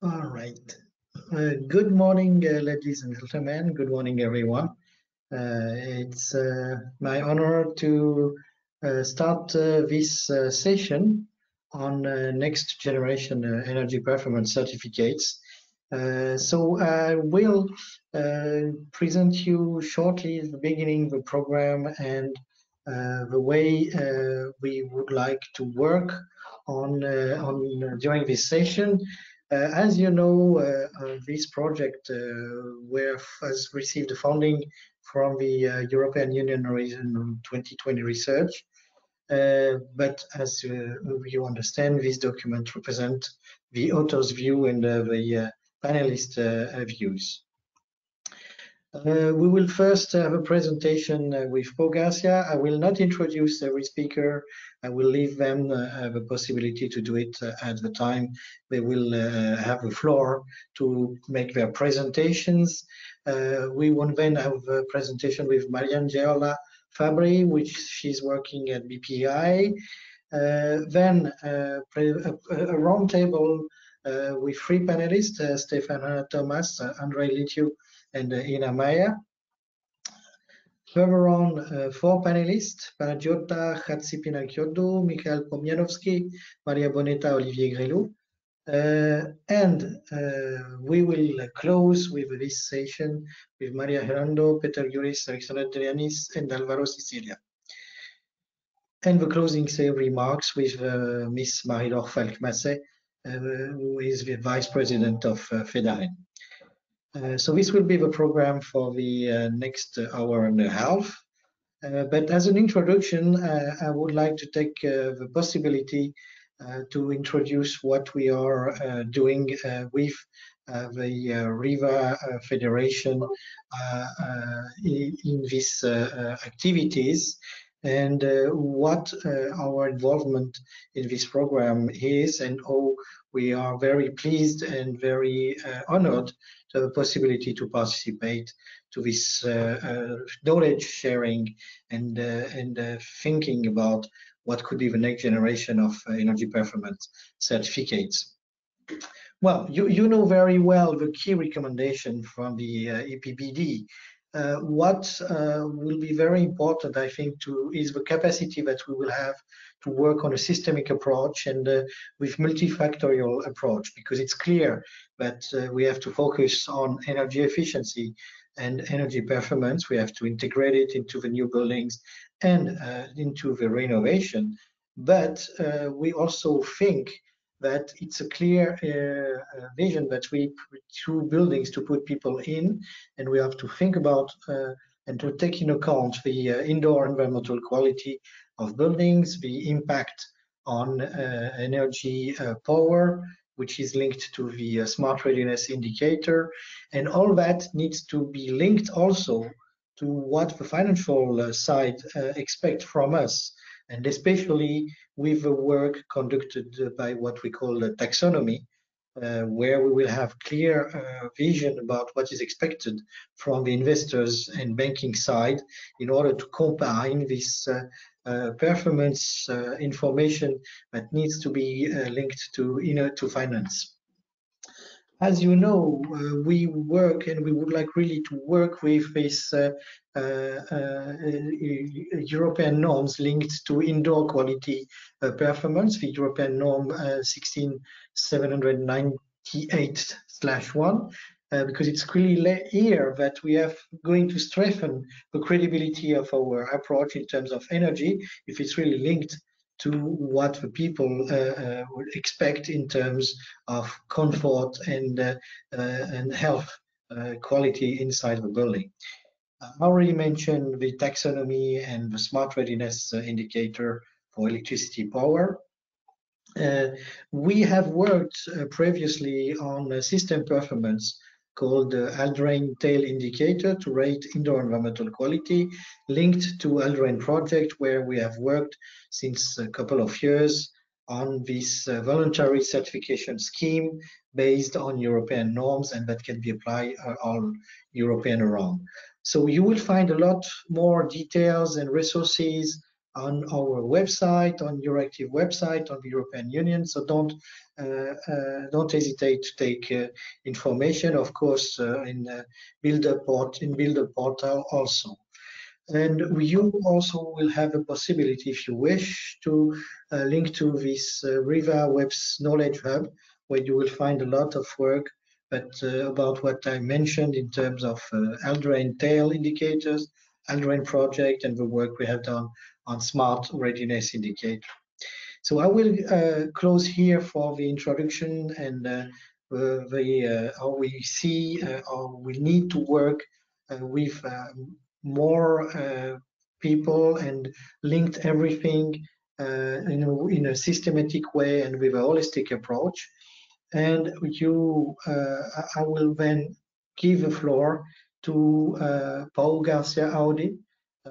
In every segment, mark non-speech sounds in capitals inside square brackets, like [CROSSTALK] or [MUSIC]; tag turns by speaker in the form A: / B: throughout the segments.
A: All right. Uh, good morning, uh, ladies and gentlemen. Good morning, everyone. Uh, it's uh, my honor to uh, start uh, this session on next generation energy performance certificates. so I will present you shortly the beginning of the program and the way we would like to work on on during this session uh, as you know, uh, uh, this project where has received funding from the European Union Horizon 2020 research. Uh, but as uh, you understand, this document represent the author's view and uh, the panelist views. Uh, we will first have a presentation uh, with Pau Garcia. I will not introduce every speaker. I will leave them uh, the possibility to do it uh, at the time. They will uh, have the floor to make their presentations. Uh, we will then have a presentation with Marianne Geola Fabri, which she's working at BPIE. then a, a roundtable with three panelists, Stefana Thomas, Andre Litiu, and Ina Maya. Further on, uh, four panelists, Panagiota Khatsipina-Kyodo, Mikhail Pomianowski, Maria Bonetta, Olivier Grelou. Uh, and uh, we will close with this session with Maria Gerando, Peter Juris, Alexander Trianis, and Alvaro Sicilia. And the closing say remarks with uh, Miss Marie-Laure Falque-Masset, uh, who is the Vice President of uh, FEDARENE. Uh, so this will be the program for the uh, next hour and a half. Uh, but as an introduction, uh, I would like to take uh, the possibility to introduce what we are doing with the REHVA Federation in, in these activities and what our involvement in this program is and how we are very pleased and very honored to have a possibility to participate to this uh, uh, knowledge sharing and uh, and thinking about what could be the next generation of energy performance certificates. Well, you, you know very well the key recommendation from the uh, EPBD. Uh, what uh, will be very important, I think, to is the capacity that we will have to work on a systemic approach and with multifactorial approach, because it's clear that uh, we have to focus on energy efficiency and energy performance. We have to integrate it into the new buildings and uh, into the renovation. But uh, we also think that it's a clear uh, uh, vision that we two buildings to put people in, and we have to think about uh, and to take into account the indoor environmental quality of buildings, the impact on energy power, which is linked to the uh, smart readiness indicator. And all that needs to be linked also to what the financial uh, side uh, expect from us, and especially with the work conducted by what we call the taxonomy, uh, where we will have clear uh, vision about what is expected from the investors and banking side in order to combine this uh, uh, performance uh, information that needs to be uh, linked to you know to finance. As you know, uh, we work and we would like really to work with this uh, uh, European norms linked to indoor quality performance, the European norm 16798/1, uh, because it's clearly here that we are going to strengthen the credibility of our approach in terms of energy if it's really linked to what the people uh, uh, would expect in terms of comfort and uh, and health quality inside the building. I already mentioned the taxonomy and the smart readiness indicator for electricity power. Uh, we have worked uh, previously on uh, system performance called the ALDREN Tail Indicator to rate indoor environmental quality, linked to ALDREN project, where we have worked since a couple of years on this uh, voluntary certification scheme based on European norms and that can be applied uh, all European around. So you will find a lot more details and resources on our website, on Euractiv website, on the European Union. So don't uh, uh, don't hesitate to take uh, information, of course, in Builder Port in BUILD UP Portal also. And you also will have a possibility, if you wish, to uh, link to this uh, REHVA Web's Knowledge Hub, where you will find a lot of work but, uh, about what I mentioned in terms of ALDREN tail indicators, ALDREN project, and the work we have done on smart readiness indicator. So I will uh, close here for the introduction and uh, the uh, how we see how we need to work with more people and linked everything in a, in a systematic way and with a holistic approach. And you, I will then give the floor to uh, Paul Garcia Audi.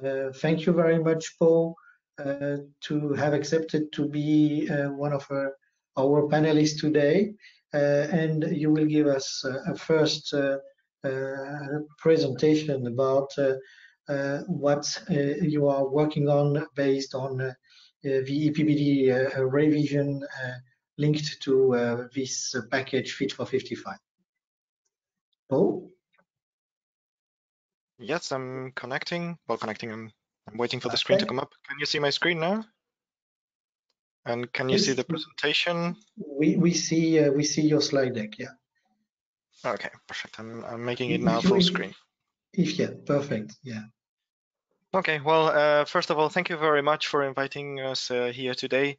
A: Uh, thank you very much, Paul, uh, to have accepted to be uh, one of our, our, panelists today. Uh, and you will give us uh, a first uh, presentation about what you are working on based on the EPBD revision linked to this package Fit for 55. Paul?
B: Yes, I'm connecting. Well, connecting. I'm, I'm waiting for the screen to come up. Can you see my screen now? And can you see the presentation?
A: We we see uh, we see your slide deck. Yeah.
B: Okay, perfect. I'm I'm making it now full screen.
A: If yeah, perfect. Yeah.
B: Okay. Well, uh, first of all, thank you very much for inviting us uh, here today.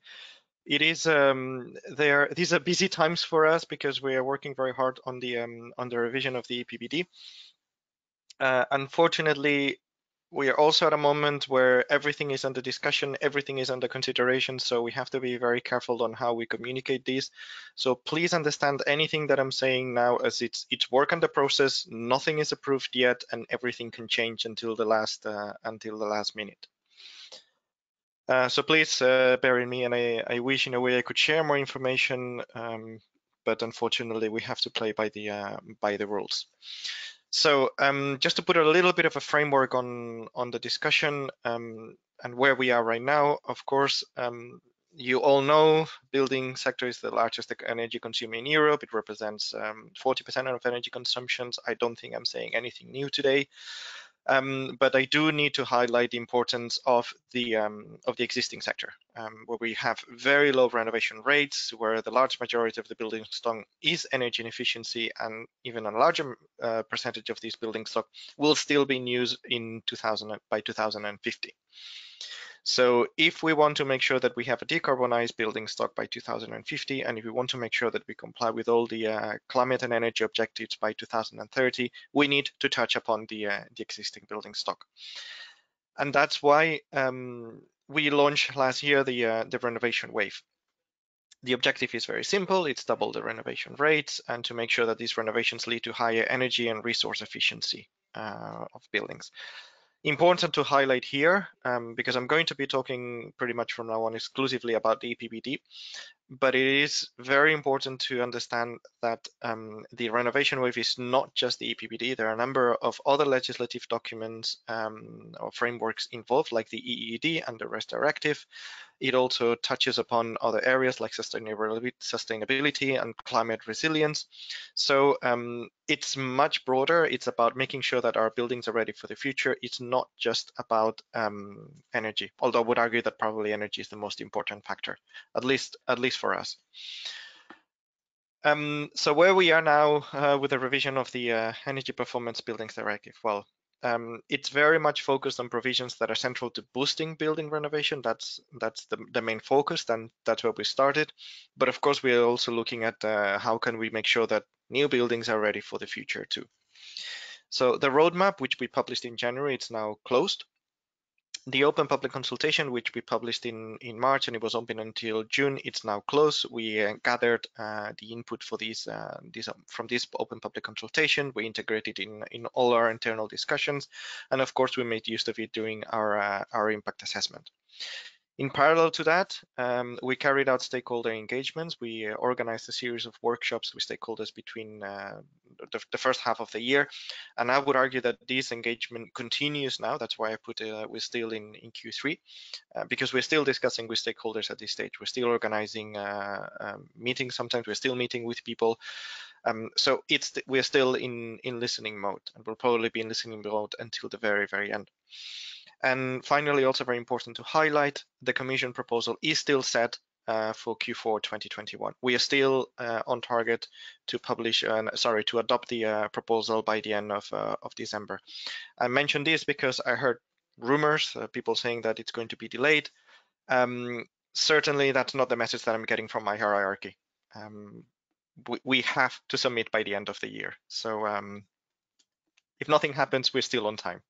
B: It is um, there. These are busy times for us because we are working very hard on the um, on the revision of the EPBD. Uh, unfortunately, we are also at a moment where everything is under discussion, everything is under consideration, so we have to be very careful on how we communicate these. So please understand anything that I'm saying now as it's it's work under process, nothing is approved yet, and everything can change until the last uh, until the last minute. Uh, so please uh, bear in me, and I, I, wish in a way I could share more information, um, but unfortunately we have to play by the uh, by the rules. So um, just to put a little bit of a framework on, on the discussion um, and where we are right now, of course, um, you all know building sector is the largest energy consumer in Europe. It represents 40% um, of energy consumptions. I don't think I'm saying anything new today. Um, but I do need to highlight the importance of the um, of the existing sector, um, where we have very low renovation rates, where the large majority of the building stock is energy efficiency, and even a larger uh, percentage of these building stock will still be in use in 2000 by 2050. So if we want to make sure that we have a decarbonized building stock by 2050, and if we want to make sure that we comply with all the uh, climate and energy objectives by 2030, we need to touch upon the, uh, the existing building stock. And that's why um, we launched last year the, uh, the renovation wave. The objective is very simple. It's double the renovation rates and to make sure that these renovations lead to higher energy and resource efficiency uh, of buildings important to highlight here um, because I'm going to be talking pretty much from now on exclusively about the EPBD, but it is very important to understand that um, the renovation wave is not just the EPBD. There are a number of other legislative documents um, or frameworks involved, like the EED and the RES directive. It also touches upon other areas like sustainability and climate resilience. So um, it's much broader. It's about making sure that our buildings are ready for the future. It's not just about um, energy, although I would argue that probably energy is the most important factor, at least at least for us. Um, so where we are now uh, with the revision of the uh, Energy Performance Buildings Directive, well, um, it's very much focused on provisions that are central to boosting building renovation. That's that's the, the main focus, and that's where we started. But of course, we are also looking at uh, how can we make sure that new buildings are ready for the future too. So the roadmap, which we published in January, it's now closed the open public consultation, which we published in, in March and it was open until June, it's now closed. We uh, gathered uh, the input for these, uh, these from this open public consultation. We integrated in, in all our internal discussions. And of course, we made use of it during our, uh, our impact assessment. In parallel to that, um, we carried out stakeholder engagements. We uh, organized a series of workshops with stakeholders between uh, the, the, first half of the year. And I would argue that this engagement continues now. That's why I put uh, we're still in, in Q3, uh, because we're still discussing with stakeholders at this stage. We're still organizing uh, um, meetings. Sometimes we're still meeting with people. Um, so it's we're still in, in listening mode and we'll probably be in listening mode until the very, very end. And finally, also very important to highlight, the Commission proposal is still set uh, for Q4 2021. We are still uh, on target to publish, uh, sorry, to adopt the uh, proposal by the end of, uh, of December. I mentioned this because I heard rumors, uh, people saying that it's going to be delayed. Um, certainly, that's not the message that I'm getting from my hierarchy. Um, we, we, have to submit by the end of the year. So um, if nothing happens, we're still on time.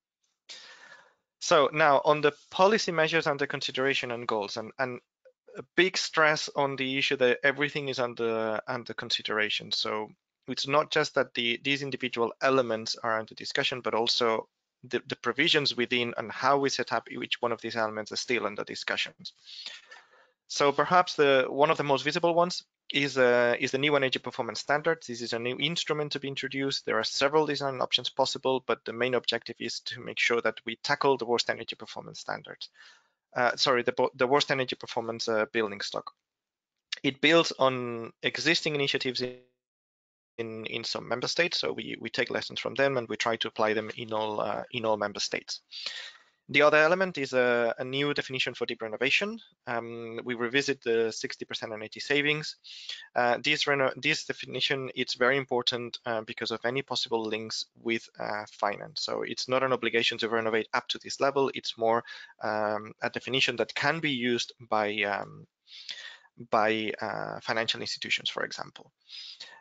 B: So now on the policy measures under consideration and goals, and, and a big stress on the issue that everything is under under consideration. So it's not just that the these individual elements are under discussion, but also the, the provisions within and how we set up each one of these elements are still under discussions. So perhaps the one of the most visible ones is, uh, is the new energy performance standard. This is a new instrument to be introduced. There are several design options possible, but the main objective is to make sure that we tackle the worst energy performance standards. Uh, sorry, the, the worst energy performance uh, building stock. It builds on existing initiatives in, in, in some member states, so we, we take lessons from them and we try to apply them in all uh, in all member states. The other element is a, a new definition for deep renovation. Um, we revisit the 60% energy savings. Uh, this, this definition it's very important uh, because of any possible links with uh, finance. So it's not an obligation to renovate up to this level. It's more um, a definition that can be used by um, by uh, financial institutions, for example.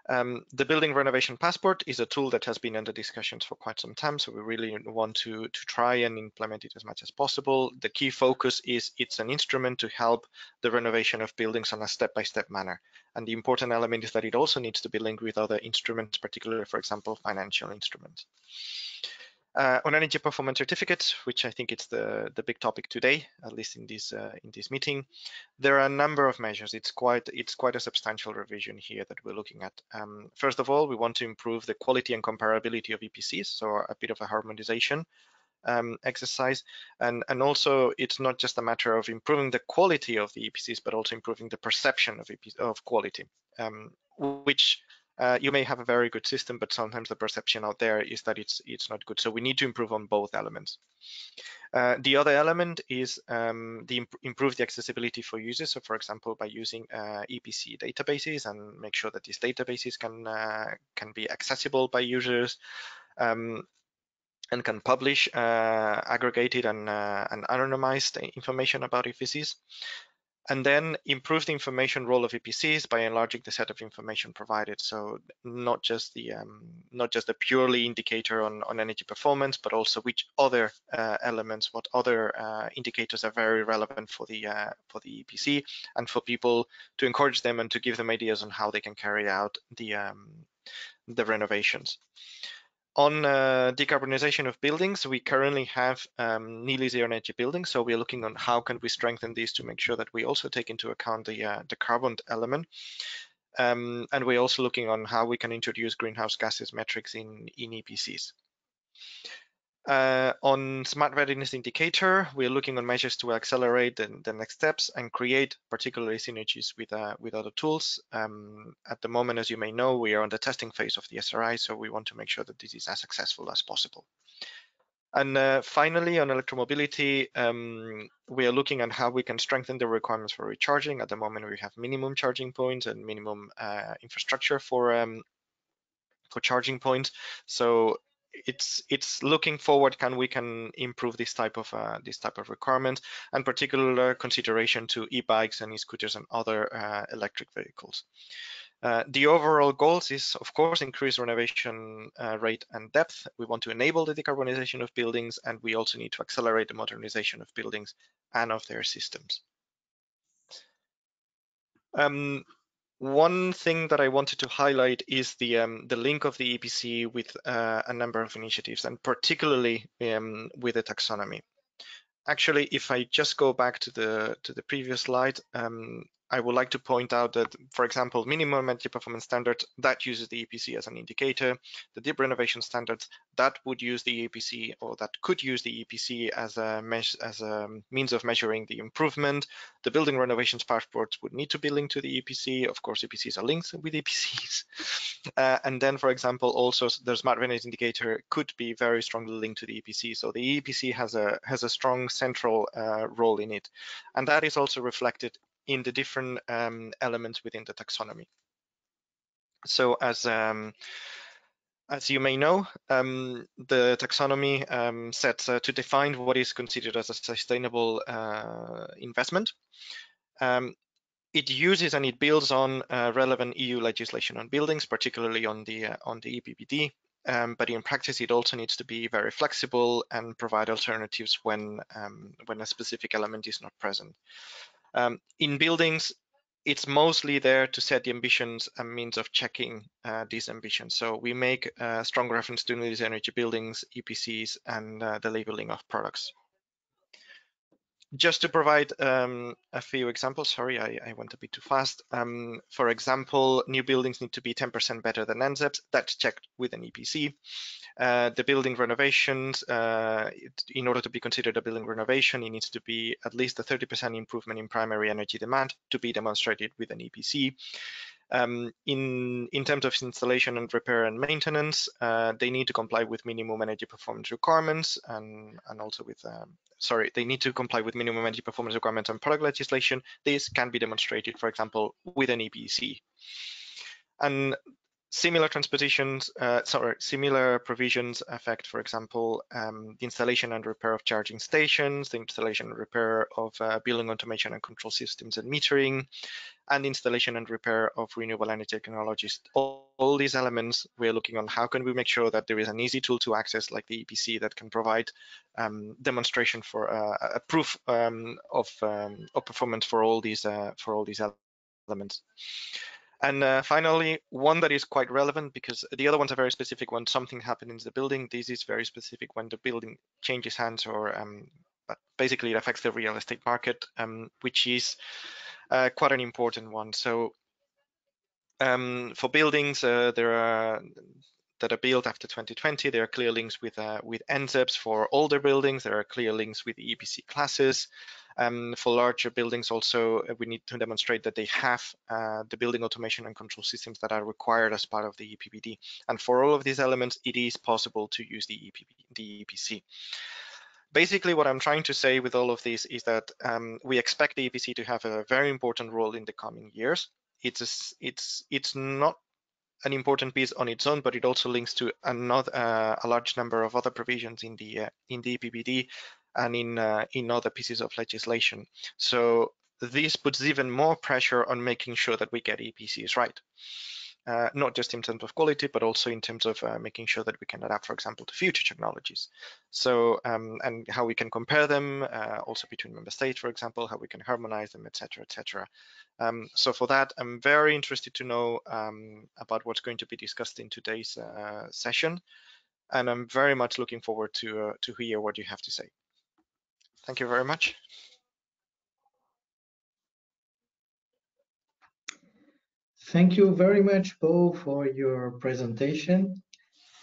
B: Um, the building renovation passport is a tool that has been under discussions for quite some time, so we really want to, to try and implement it as much as possible. The key focus is it's an instrument to help the renovation of buildings on a step-by-step -step manner. And the important element is that it also needs to be linked with other instruments, particularly, for example, financial instruments. Uh, on energy performance certificates, which I think it's the, the big topic today, at least in this uh, in this meeting, there are a number of measures. It's quite it's quite a substantial revision here that we're looking at. Um, first of all, we want to improve the quality and comparability of EPCs, so a bit of a harmonization um, exercise. And, and also, it's not just a matter of improving the quality of the EPCs, but also improving the perception of, of quality, um, which uh, you may have a very good system, but sometimes the perception out there is that it's it's not good. So we need to improve on both elements. Uh, the other element is um, the imp improve the accessibility for users. So for example, by using uh, EPC databases and make sure that these databases can uh, can be accessible by users. Um, and can publish uh, aggregated and, uh, and anonymized information about EPCs and then improve the information role of EPCs by enlarging the set of information provided. So not just the um, not just a purely indicator on, on energy performance, but also which other uh, elements, what other uh, indicators are very relevant for the uh, for the EPC and for people to encourage them and to give them ideas on how they can carry out the um, the renovations. On uh, decarbonization of buildings, we currently have um, nearly zero energy buildings, so we're looking on how can we strengthen these to make sure that we also take into account the, uh, the carbon element. Um, and we're also looking on how we can introduce greenhouse gases metrics in, in EPCs. Uh, on smart readiness indicator, we're looking on measures to accelerate the, the next steps and create particularly synergies with uh, with other tools. Um, at the moment, as you may know, we are on the testing phase of the SRI, so we want to make sure that this is as successful as possible. And uh, finally, on electromobility, um, we are looking at how we can strengthen the requirements for recharging. At the moment, we have minimum charging points and minimum uh, infrastructure for um, for charging points. So it's it's looking forward can we can improve this type of uh, this type of requirement and particular consideration to e-bikes and e-scooters and other uh, electric vehicles. Uh, the overall goals is, of course, increase renovation uh, rate and depth. We want to enable the decarbonization of buildings, and we also need to accelerate the modernization of buildings and of their systems. Um, one thing that I wanted to highlight is the um, the link of the EPC with uh, a number of initiatives, and particularly um, with the taxonomy. actually, if I just go back to the to the previous slide, um, I would like to point out that, for example, minimum energy performance standards that uses the EPC as an indicator, the deep renovation standards that would use the EPC or that could use the EPC as a as a means of measuring the improvement. The building renovations passports would need to be linked to the EPC. Of course, EPCs are linked with EPCs. [LAUGHS] Uh, and then, for example, also the smart readiness indicator could be very strongly linked to the EPC. So the EPC has a has a strong central uh, role in it, and that is also reflected in the different um, elements within the taxonomy. So as um, as you may know, um, the taxonomy um, sets uh, to define what is considered as a sustainable uh, investment. Um, it uses and it builds on uh, relevant EU legislation on buildings, particularly on the uh, on the EPBD. Um, but in practice, it also needs to be very flexible and provide alternatives when um, when a specific element is not present. Um, in buildings, it's mostly there to set the ambitions and means of checking uh, these ambitions. So we make uh, strong reference to these energy buildings, EPCs, and uh, the labeling of products. Just to provide um, a few examples, sorry, I, I, went a bit too fast. Um, for example, new buildings need to be 10% better than NZEBs. That's checked with an EPC. Uh, the building renovations, uh, it, in order to be considered a building renovation, it needs to be at least a 30% improvement in primary energy demand to be demonstrated with an EPC. Um, in, in terms of installation and repair and maintenance, uh, they need to comply with minimum energy performance requirements and, and also with, um, sorry, they need to comply with minimum energy performance requirements and product legislation. This can be demonstrated, for example, with an EPC. And Similar transpositions, uh, sorry, similar provisions affect, for example, um, the installation and repair of charging stations, the installation and repair of uh, building automation and control systems and metering, and installation and repair of renewable energy technologies. All, all, these elements, we're looking on how can we make sure that there is an easy tool to access like the EPC that can provide um, demonstration for uh, a proof um, of, um, of performance for all these uh, for all these elements. And uh, finally, one that is quite relevant because the other ones are very specific when something happens in the building. This is very specific when the building changes hands or um, basically it affects the real estate market, um, which is uh, quite an important one. So um, for buildings, uh, there are that are built after 2020. There are clear links with uh, with NZEBs for older buildings. There are clear links with EPC classes. Um, for larger buildings, also uh, we need to demonstrate that they have uh, the building automation and control systems that are required as part of the EPBD. And for all of these elements, it is possible to use the, EPB, the EPC. Basically, what I'm trying to say with all of this is that um, we expect the EPC to have a very important role in the coming years. It's a, it's it's not an important piece on its own, but it also links to another uh, a large number of other provisions in the uh, in the EPBD and in uh, in other pieces of legislation. So this puts even more pressure on making sure that we get EPCs right. Uh, not just in terms of quality, but also in terms of uh, making sure that we can adapt, for example, to future technologies. So, um, and how we can compare them, uh, also between member states, for example, how we can harmonize them, etc., etc. Um, so for that, I'm very interested to know um, about what's going to be discussed in today's uh, session, and I'm very much looking forward to uh, to hear what you have to say. Thank you very much.
A: Thank you very much, Pau, for your presentation.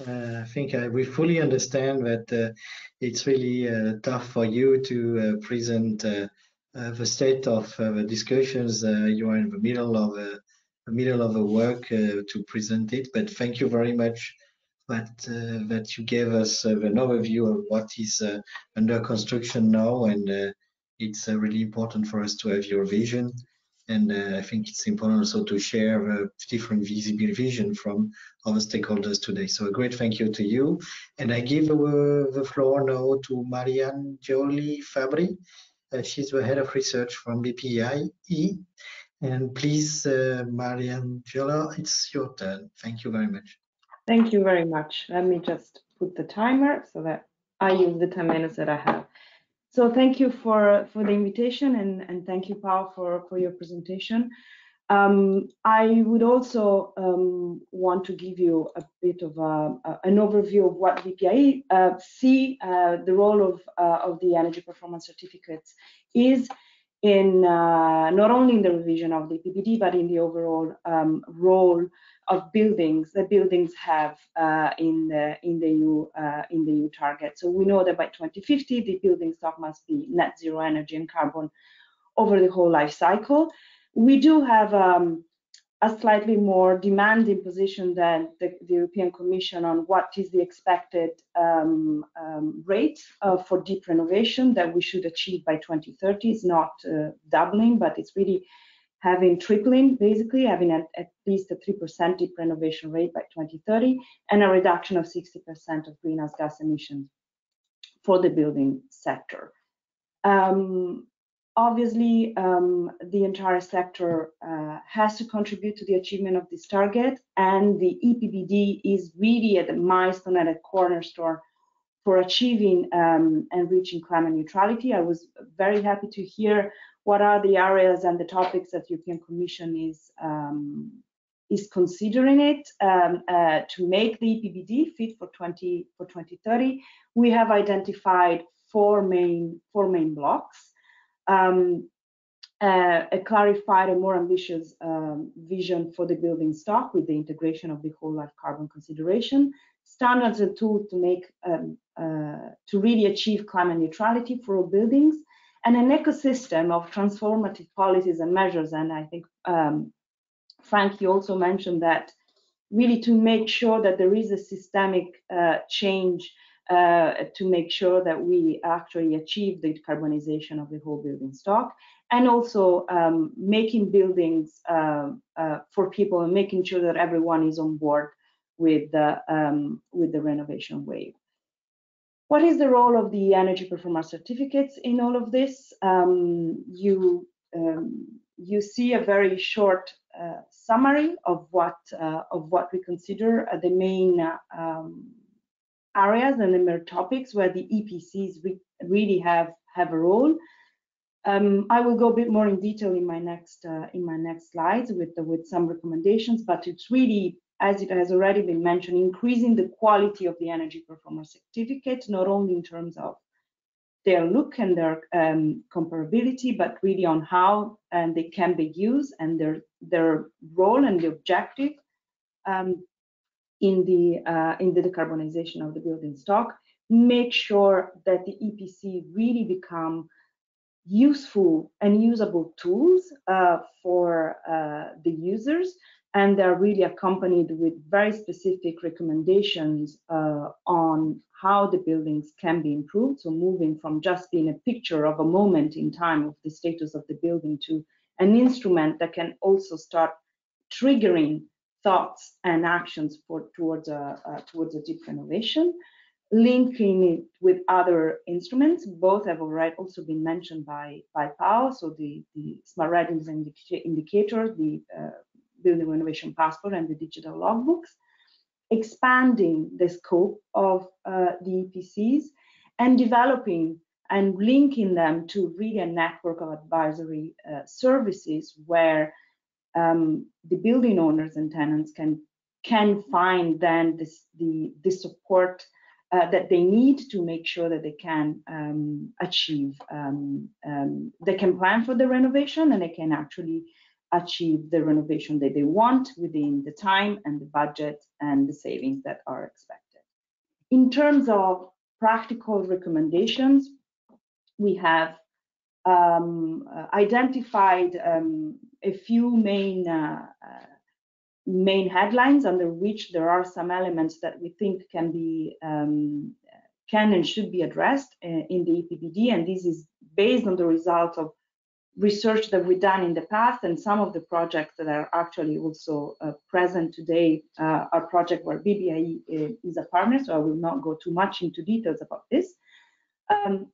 A: Uh, I think uh, we fully understand that uh, it's really uh, tough for you to uh, present uh, the state of the discussions. you are in the middle of a the middle of the work to present it, but thank you very much that that you gave us an overview of what is under construction now, and it's really important for us to have your vision and uh, I think it's important also to share a different visible vision from other stakeholders today. So a great thank you to you. And I give uh, the floor now to Mariangela Fabbri. Uh, she's the head of research from BPIE. And please, uh, Marianne Jolie, it's your turn. Thank you very much.
C: Thank you very much. Let me just put the timer so that I use the 10 minutes that I have. So thank you for, for the invitation and, and thank you, Paul, for, for your presentation. Um, I would also um, want to give you a bit of a, a, an overview of what BPIE uh, see uh, the role of, uh, of the energy performance certificates is in uh, not only in the revision of the EPBD, but in the overall um, role of buildings that buildings have uh, in the in the EU uh, in the EU target. So we know that by 2050, the building stock must be net zero energy and carbon over the whole life cycle. We do have um, a slightly more demanding position than the, the, European Commission on what is the expected um, um, rate uh, for deep renovation that we should achieve by 2030. It's not uh, doubling, but it's really having tripling, basically, having at, at least a 3% deep renovation rate by 2030 and a reduction of 60% of greenhouse gas emissions for the building sector. Um, obviously, um, the entire sector uh, has to contribute to the achievement of this target, and the EPBD is really at the milestone at a cornerstone for achieving um, and reaching climate neutrality. I was very happy to hear what are the areas and the topics that European Commission is um, is considering it um, uh, to make the EPBD fit for 20 for 2030. We have identified four main four main blocks um, uh, a clarified and more ambitious um, vision for the building stock with the integration of the whole life carbon consideration, standards and tools to make um, uh, to really achieve climate neutrality for all buildings, and an ecosystem of transformative policies and measures. And I think um, Frank, you also mentioned that really to make sure that there is a systemic uh, change uh, to make sure that we actually achieve the decarbonization of the whole building stock and also um, making buildings uh, uh, for people and making sure that everyone is on board with the, um, with the renovation wave. What is the role of the energy performance certificates in all of this? Um, you, um, you see a very short uh, summary of what, uh, of what we consider the main um, areas and the mere topics where the EPCs re really have have a role. Um, I will go a bit more in detail in my next uh, in my next slides with the, with some recommendations, but it's really, as it has already been mentioned, increasing the quality of the energy performance certificate, not only in terms of their look and their um, comparability, but really on how um, they can be used and their their role and the objective. Um, in the uh, in the decarbonization of the building stock make sure that the EPC really become useful and usable tools uh, for uh, the users and they're really accompanied with very specific recommendations uh, on how the buildings can be improved. So moving from just being a picture of a moment in time of the status of the building to an instrument that can also start triggering thoughts and actions for towards a uh, towards a deep renovation. Linking it with other instruments both have already also been mentioned by by Paul. So the the smart readiness indicator the uh, building renovation passport and the digital logbooks expanding the scope of uh, the EPCs and developing and linking them to really a network of advisory uh, services where um, the building owners and tenants can can find then this, the the support uh, that they need to make sure that they can um, achieve um, um, they can plan for the renovation and they can actually achieve the renovation that they want within the time and the budget and the savings that are expected. In terms of practical recommendations, we have um, uh, identified um, a few main uh, uh, main headlines under which there are some elements that we think can be um, can and should be addressed uh, in the EPBD, and this is based on the result of research that we've done in the past and some of the projects that are actually also uh, present today uh, are projects where BPIE is a partner, so I will not go too much into details about this. Um,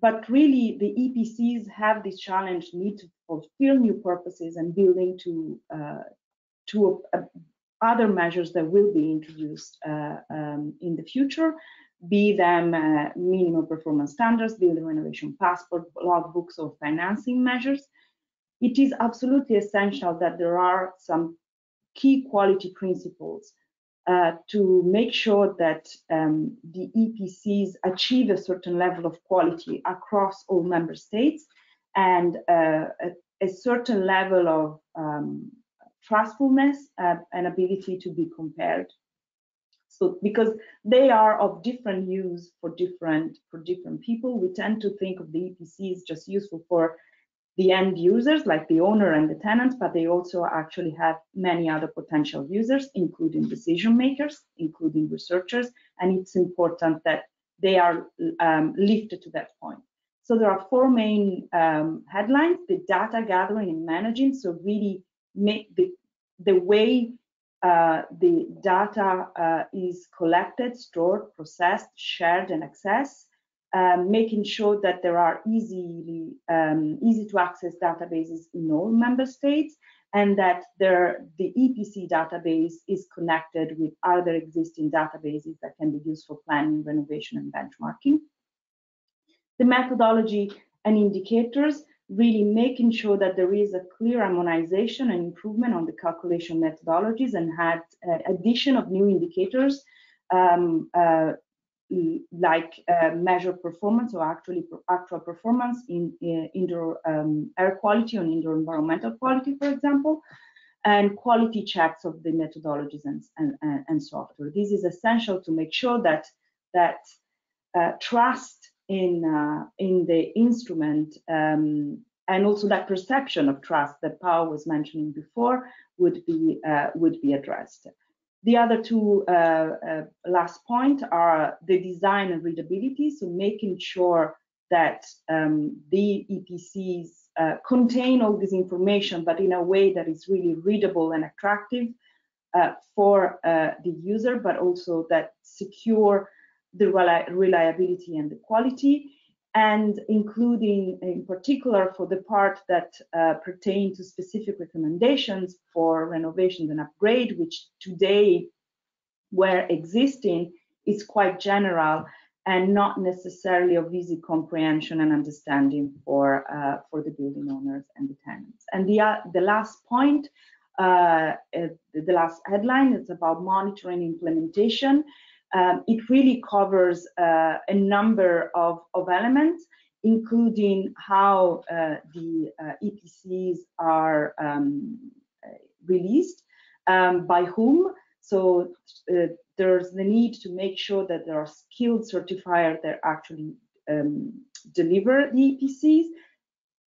C: but really the EPCs have this challenge need to fulfill new purposes and building to uh, to uh, other measures that will be introduced uh, um, in the future, be them uh, minimum performance standards, building renovation passport, logbooks or financing measures. it is absolutely essential that there are some key quality principles uh, to make sure that um, the EPCs achieve a certain level of quality across all member states and uh, a, a, certain level of um, trustfulness uh, and ability to be compared. So because they are of different use for different for different people, we tend to think of the EPCs just useful for the end users like the owner and the tenant, but they also actually have many other potential users, including decision makers, including researchers, and it's important that they are um, lifted to that point. So there are four main um, headlines, the data gathering and managing, so really make the, the way uh, the data uh, is collected, stored, processed, shared, and accessed, um, making sure that there are easily um, easy to access databases in all member states and that there, the EPC database is connected with other existing databases that can be used for planning, renovation, and benchmarking. The methodology and indicators, really making sure that there is a clear harmonization and improvement on the calculation methodologies and had uh, addition of new indicators um, uh, like uh, measure performance or actually actual performance in, in indoor um, air quality or indoor environmental quality, for example, and quality checks of the methodologies and, and, and software. This is essential to make sure that that uh, trust in uh, in the instrument um, and also that perception of trust that Paul was mentioning before would be uh, would be addressed. The other two uh, uh, last point are the design and readability, so making sure that um, the EPCs uh, contain all this information, but in a way that is really readable and attractive uh, for the user, but also that secure the reliability and the quality and including in particular for the part that uh, pertain to specific recommendations for renovations and upgrade, which today where existing is quite general and not necessarily of easy comprehension and understanding for uh, for the building owners and the tenants. And the uh, the last point, uh, the last headline is about monitoring implementation um, it really covers uh, a number of, of elements, including how uh, the uh, EPCs are um, released, um, by whom. So uh, there's the need to make sure that there are skilled certifiers that actually um, deliver the EPCs,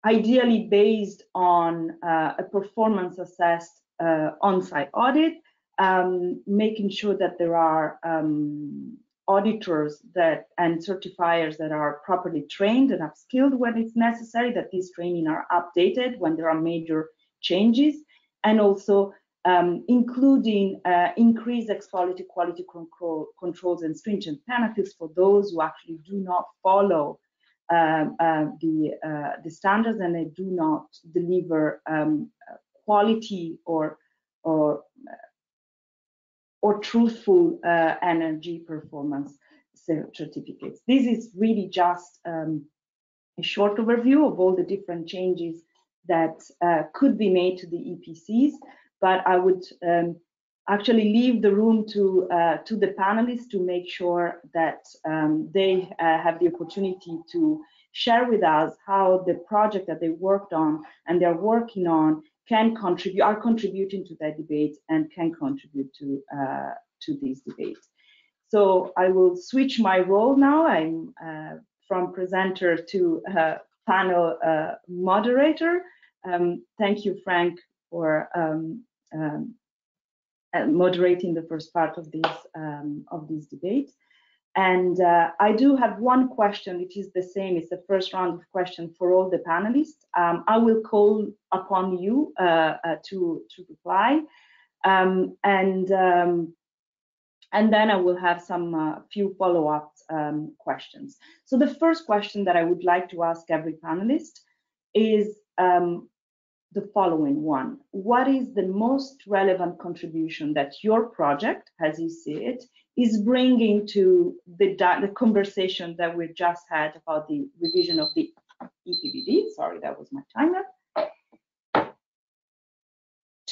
C: ideally based on uh, a performance assessed uh, on-site audit um, making sure that there are um, auditors that and certifiers that are properly trained and upskilled when it's necessary, that these training are updated when there are major changes, and also um, including uh, increased quality quality control, controls and stringent penalties for those who actually do not follow um, uh, the uh, the standards and they do not deliver um, quality or or or truthful uh, energy performance certificates. This is really just um, a short overview of all the different changes that uh, could be made to the EPCs, but I would um, actually leave the room to uh, to the panelists to make sure that um, they uh, have the opportunity to share with us how the project that they worked on and they're working on can contribute, are contributing to that debate and can contribute to, uh, to these debates. So I will switch my role now. I'm uh, from presenter to uh, panel uh, moderator. Um, thank you, Frank, for um, um, uh, moderating the first part of this um, of this debate. And uh, I do have one question, which is the same. It's the first round of questions for all the panelists. Um, I will call upon you uh, uh, to to reply, um, and um, and then I will have some uh, few follow-up um, questions. So the first question that I would like to ask every panelist is um, the following one: What is the most relevant contribution that your project, as you see it, is bringing to the, the conversation that we just had about the revision of the EPBD. Sorry, that was my timer.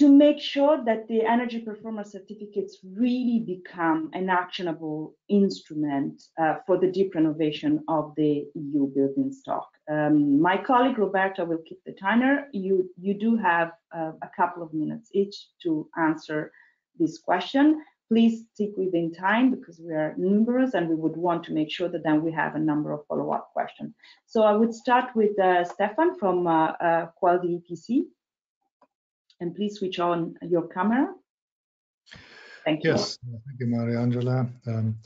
C: to make sure that the energy performance certificates really become an actionable instrument uh, for the deep renovation of the EU building stock. Um, my colleague Roberta will keep the timer. You, you do have uh, a couple of minutes each to answer this question. Please stick within time because we are numerous and we would want to make sure that then we have a number of follow-up questions. So I would start with uh, Stefan from uh, uh, Quality EPC and please switch on your camera. Thank you.
D: Yes, thank you, Mariangela. Um,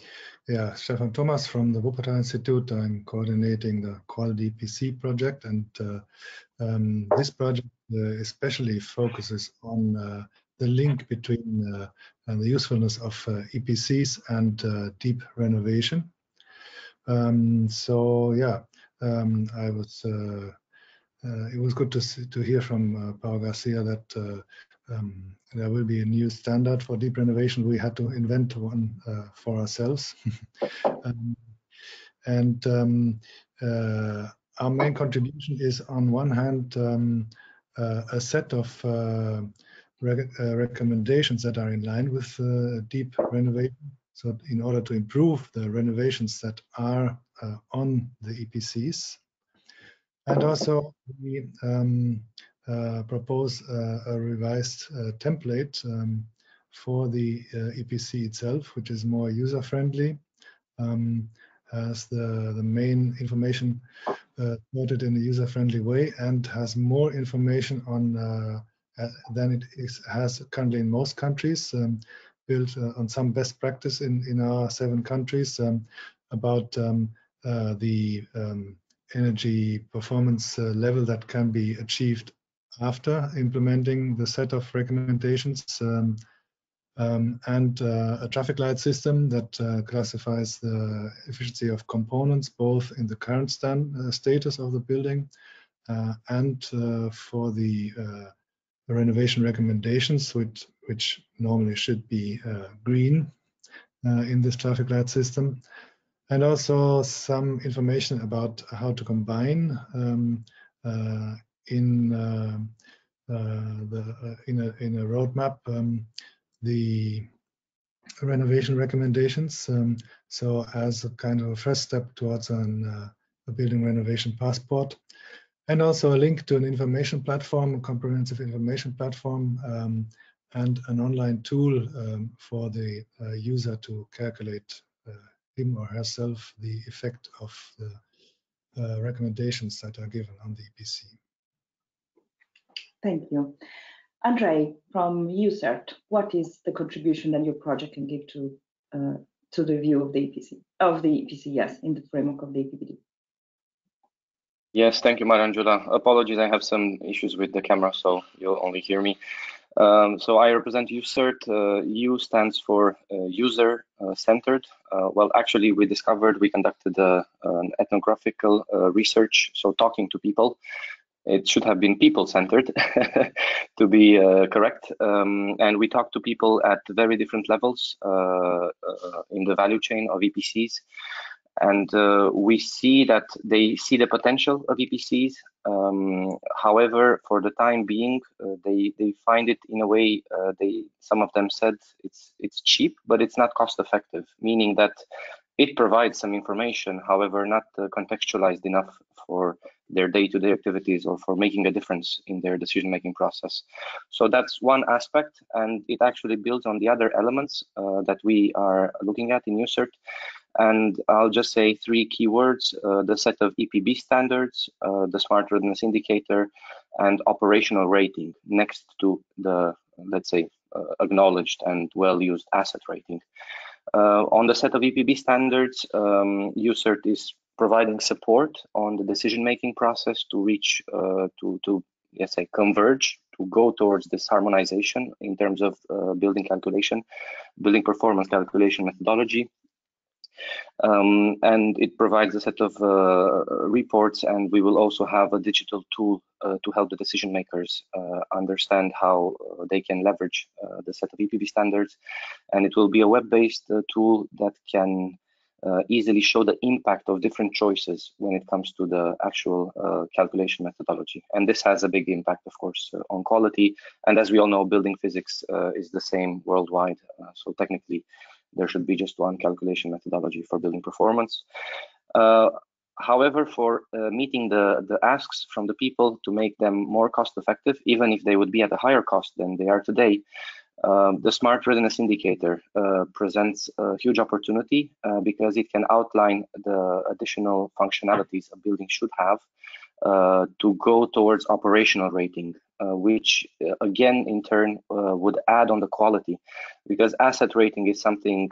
D: yeah, Stefan Thomas from the Wuppertal Institute. I'm coordinating the Quality EPC project, and uh, um, this project uh, especially focuses on uh, the link between uh, the usefulness of uh, EPCs and uh, deep renovation. Um, so yeah, um, I was uh, it was good to see, to hear from uh, Pau Garcia that uh, um, there will be a new standard for deep renovation. We had to invent one for ourselves. [LAUGHS] um, and um, our main contribution is on one hand um, a set of uh, uh, recommendations that are in line with uh, deep renovation. So in order to improve the renovations that are on the EPCs, and also we um, uh, propose uh, a revised uh, template um, for the uh, EPC itself, which is more user-friendly, um, has the, the main information uh, noted in a user-friendly way and has more information on uh, than it is, has currently in most countries, um, built on some best practice in, in our seven countries um, about um, the um, energy performance uh, level that can be achieved after implementing the set of recommendations um, um, and uh, a traffic light system that uh, classifies the efficiency of components both in the current stand, uh, status of the building uh, and uh, for the, the, renovation recommendations which, which normally should be green in this traffic light system and also some information about how to combine um, uh, in uh, uh the uh, in a in a roadmap um, the renovation recommendations. Um, so as a kind of a first step towards an, uh, a building renovation passport, and also a link to an information platform, a comprehensive information platform, um, and an online tool um, for the user to calculate him or herself the effect of the uh, recommendations that are given on the EPC.
C: Thank you. Andre, from UCERT, what is the contribution that your project can give to uh, to the view of the EPC, of the EPC, yes, in the framework of the EPBD?
E: Yes, thank you, Mariangela. Apologies, I have some issues with the camera, so you'll only hear me. Um, so I represent UCERT. Uh, U stands for uh, user uh, centered. Uh, well, actually, we discovered we conducted uh, an ethnographical uh, research, so talking to people. It should have been people centered [LAUGHS] to be correct. Um, and we talked to people at very different levels in the value chain of EPCs and uh, we see that they see the potential of EPCs. Um, however, for the time being, uh, they they find it in a way. Uh, they some of them said it's it's cheap, but it's not cost effective, meaning that it provides some information, however, not uh, contextualized enough for their day-to-day -day activities or for making a difference in their decision-making process. So that's one aspect, and it actually builds on the other elements uh, that we are looking at in UCERT. And I'll just say three keywords, uh, the set of EPB standards, uh, the smart readiness indicator, and operational rating next to the, let's say, uh, acknowledged and well-used asset rating. Uh, on the set of EPB standards, um, is providing support on the decision-making process to reach, uh, to, to, let's say, converge to go towards this harmonization in terms of uh, building calculation, building performance calculation methodology, um, and it provides a set of uh, reports and we will also have a digital tool uh, to help the decision makers uh, understand how uh, they can leverage uh, the set of EPB standards and it will be a web-based uh, tool that can easily show the impact of different choices when it comes to the actual calculation methodology. And this has a big impact, of course, on quality. And as we all know, building physics is the same worldwide. So technically, there should be just one calculation methodology for building performance. Uh, however, for meeting the, the asks from the people to make them more cost effective, even if they would be at a higher cost than they are today, um, the Smart Readiness Indicator uh, presents a huge opportunity uh, because it can outline the additional functionalities a building should have uh, to go towards operational rating, uh, which uh, again in turn uh, would add on the quality because asset rating is something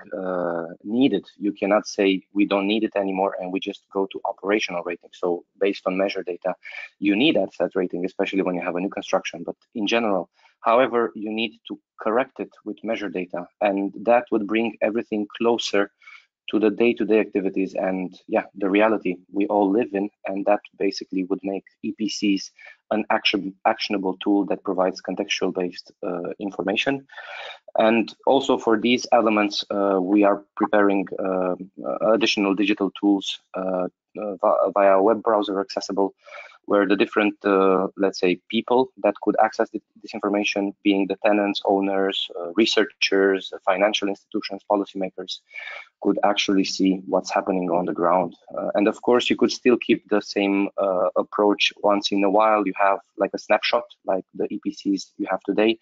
E: needed. You cannot say we don't need it anymore and we just go to operational rating. So based on measure data, you need asset rating, especially when you have a new construction. But in general, However, you need to correct it with measure data, and that would bring everything closer to the day-to-day -day activities and yeah, the reality we all live in, and that basically would make EPCs an action, actionable tool that provides contextual-based uh, information. And also for these elements, uh, we are preparing uh, additional digital tools uh, uh, via web browser accessible where the different, uh, let's say, people that could access this information, being the tenants, owners, uh, researchers, financial institutions, policymakers, could actually see what's happening on the ground. Uh, and of course, you could still keep the same uh, approach once in a while. You have like a snapshot, like the EPCs you have today.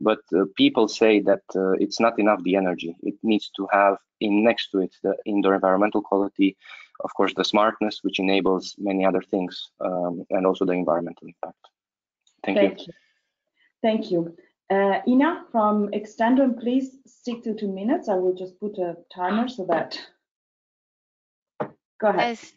E: But uh, people say that uh, it's not enough the energy. It needs to have in next to it the indoor environmental quality, of course, the smartness, which enables many other things, um, and also the environmental impact. Thank, Thank you. you.
C: Thank you. Uh, Ina from Extendon, please stick to two minutes. I will just put a timer so that. Go ahead.
F: Yes.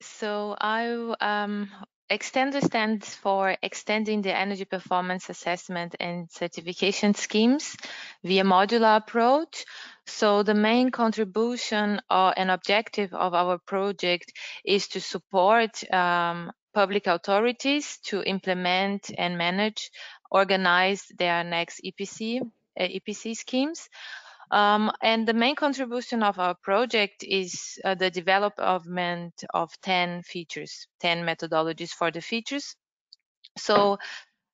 F: So I um, X-tendo stands for extending the energy performance assessment and certification schemes via modular approach. So the main contribution or an objective of our project is to support um, public authorities to implement and manage, organize their next EPC, uh, EPC schemes. Um, and the main contribution of our project is uh, the development of 10 features, 10 methodologies for the features. So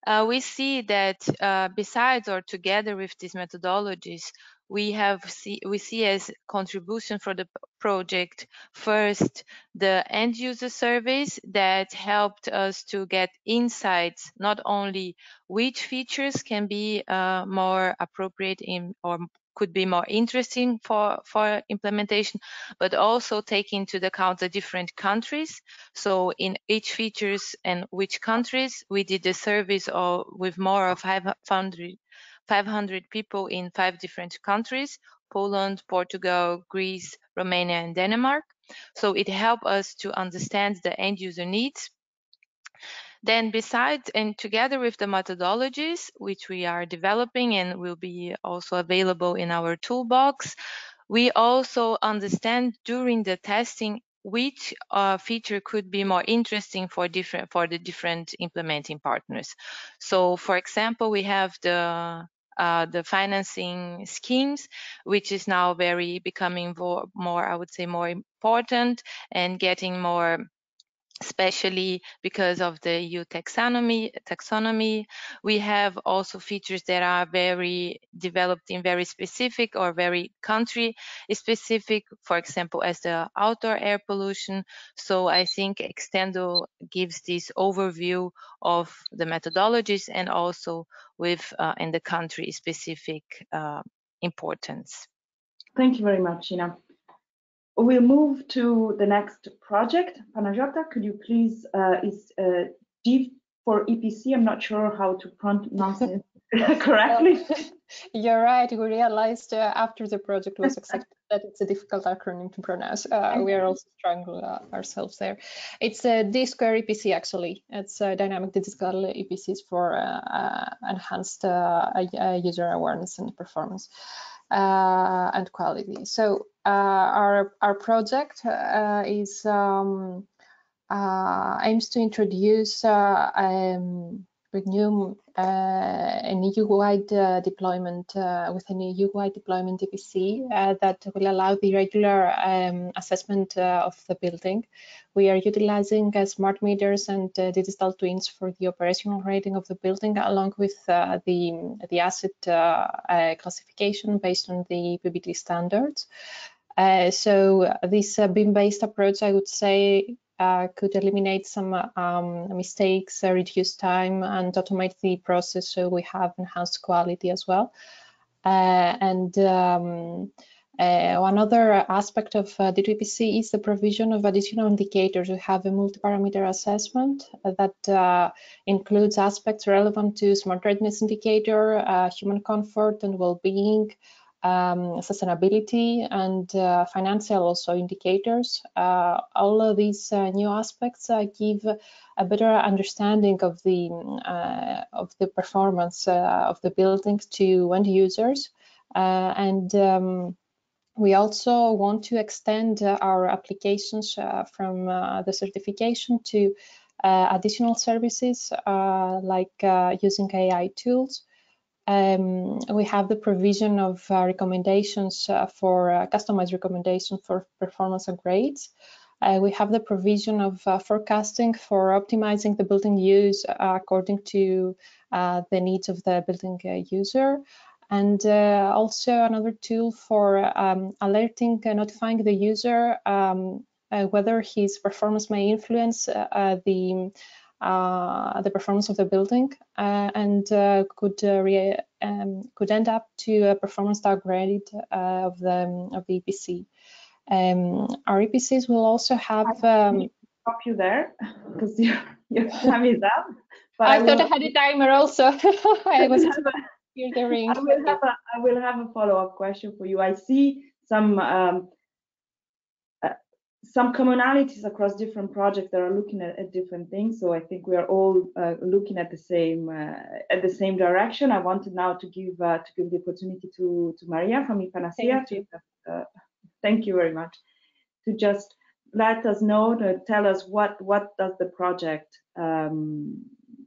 F: uh, we see that uh, besides or together with these methodologies, we have see, we see as contribution for the project first the end user surveys that helped us to get insights not only which features can be uh, more appropriate in or could be more interesting for, for implementation, but also take into account the different countries. So in each features and which countries, we did the surveys of, with more of 500, 500 people in five different countries, Poland, Portugal, Greece, Romania, and Denmark. So it helped us to understand the end user needs then besides and together with the methodologies, which we are developing and will be also available in our toolbox, we also understand during the testing which uh, feature could be more interesting for different for the different implementing partners. So, for example, we have the uh, the financing schemes, which is now very becoming more, I would say, more important and getting more especially because of the EU taxonomy. Taxonomy, we have also features that are very developed in very specific or very country specific, for example, as the outdoor air pollution. So I think X-tendo gives this overview of the methodologies and also with uh, in the country specific uh, importance.
C: Thank you very much, Ina. We'll move to the next project. Panagiota, could you please, uh, is uh, D for EPC, I'm not sure how to pronounce it [LAUGHS] [LAUGHS] correctly. [LAUGHS]
G: You're right, we realized uh, after the project was accepted that it's a difficult acronym to pronounce. Uh, we are also struggling uh, ourselves there. It's a D square EPC actually. It's a dynamic digital EPCs for uh, enhanced user awareness and performance and quality. So uh, our our project uh, is um, uh, aims to introduce um, with new uh, an EU-wide uh, deployment uh, with an EU-wide deployment EPC uh, that will allow the regular um, assessment uh, of the building. We are utilizing uh, smart meters and digital twins for the operational rating of the building, along with the the asset classification based on the PBT standards. so this BIM-based approach, I would say, uh, could eliminate some um, mistakes, uh, reduce time, and automate the process so we have enhanced quality as well. Uh, and um, uh, one other aspect of uh, D2EPC is the provision of additional indicators. We have a multi-parameter assessment that uh, includes aspects relevant to smart readiness indicator, uh, human comfort and well-being, um, sustainability and uh, financial also indicators. Uh, all of these uh, new aspects uh, give a better understanding of the uh, of the performance uh, of the building to end users and um, we also want to extend our applications from the certification to additional services like using AI tools um, we have the provision of uh, recommendations uh, for uh, customized recommendations for performance upgrades. Uh, we have the provision of uh, forecasting for optimizing the building use uh, according to the needs of the building user. And also another tool for um, alerting and notifying the user um, whether his performance may influence the the performance of the building uh, and uh, could um, could end up to a performance downgrade of the of the EPC. Um, our EPCs will also have. Um,
C: stop you there because your your time [LAUGHS] is up.
G: But I, I thought I had a timer also. [LAUGHS] I [LAUGHS] was
C: hear the ring. I will have a I will have a follow up question for you. I see some um, some commonalities across different projects that are looking at, at different things. So I think we are all uh, looking at the same uh, at the same direction. I wanted now to give uh, to give the opportunity to to Maria from ePANACEA. Thank you. To, uh, thank you very much. To just let us know, to tell us what what does the project, um,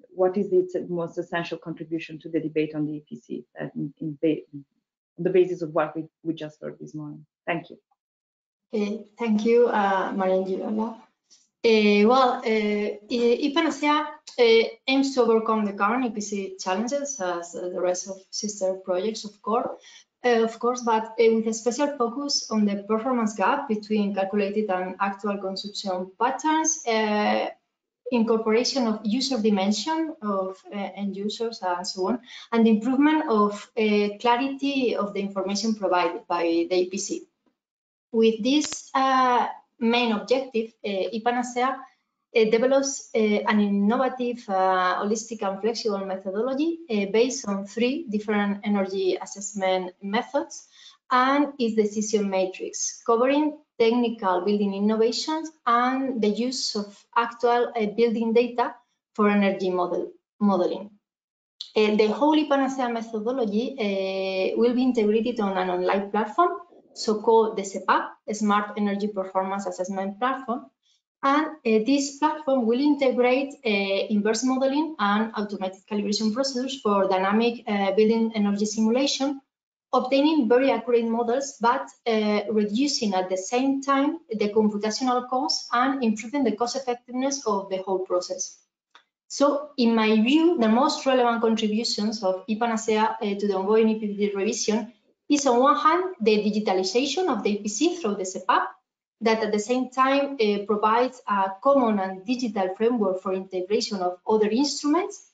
C: what is its most essential contribution to the debate on the EPC uh, in, in, in the basis of what we, we just heard this morning. Thank you.
H: Okay, thank you, uh, Maria. Uh, well, uh, uh, aims to overcome the current EPC challenges as uh, the rest of sister projects, of course, uh, of course, but uh, with a special focus on the performance gap between calculated and actual consumption patterns, incorporation of user dimension of end users and so on, and improvement of clarity of the information provided by the EPC. With this uh, main objective, uh, ePANACEA uh, develops uh, an innovative, uh, holistic and flexible methodology uh, based on three different energy assessment methods and its decision matrix, covering technical building innovations and the use of actual building data for energy model modeling. the whole ePANACEA methodology will be integrated on an online platform so-called the SEPAP, Smart Energy Performance Assessment Platform. And uh, this platform will integrate uh, inverse modeling and automated calibration procedures for dynamic uh, building energy simulation, obtaining very accurate models, but uh, reducing at the same time the computational cost and improving the cost effectiveness of the whole process. So, in my view, the most relevant contributions of ePANACEA uh, to the ongoing EPBD revision is on one hand the digitalization of the EPC through the SEPAP that at the same time uh, provides a common and digital framework for integration of other instruments,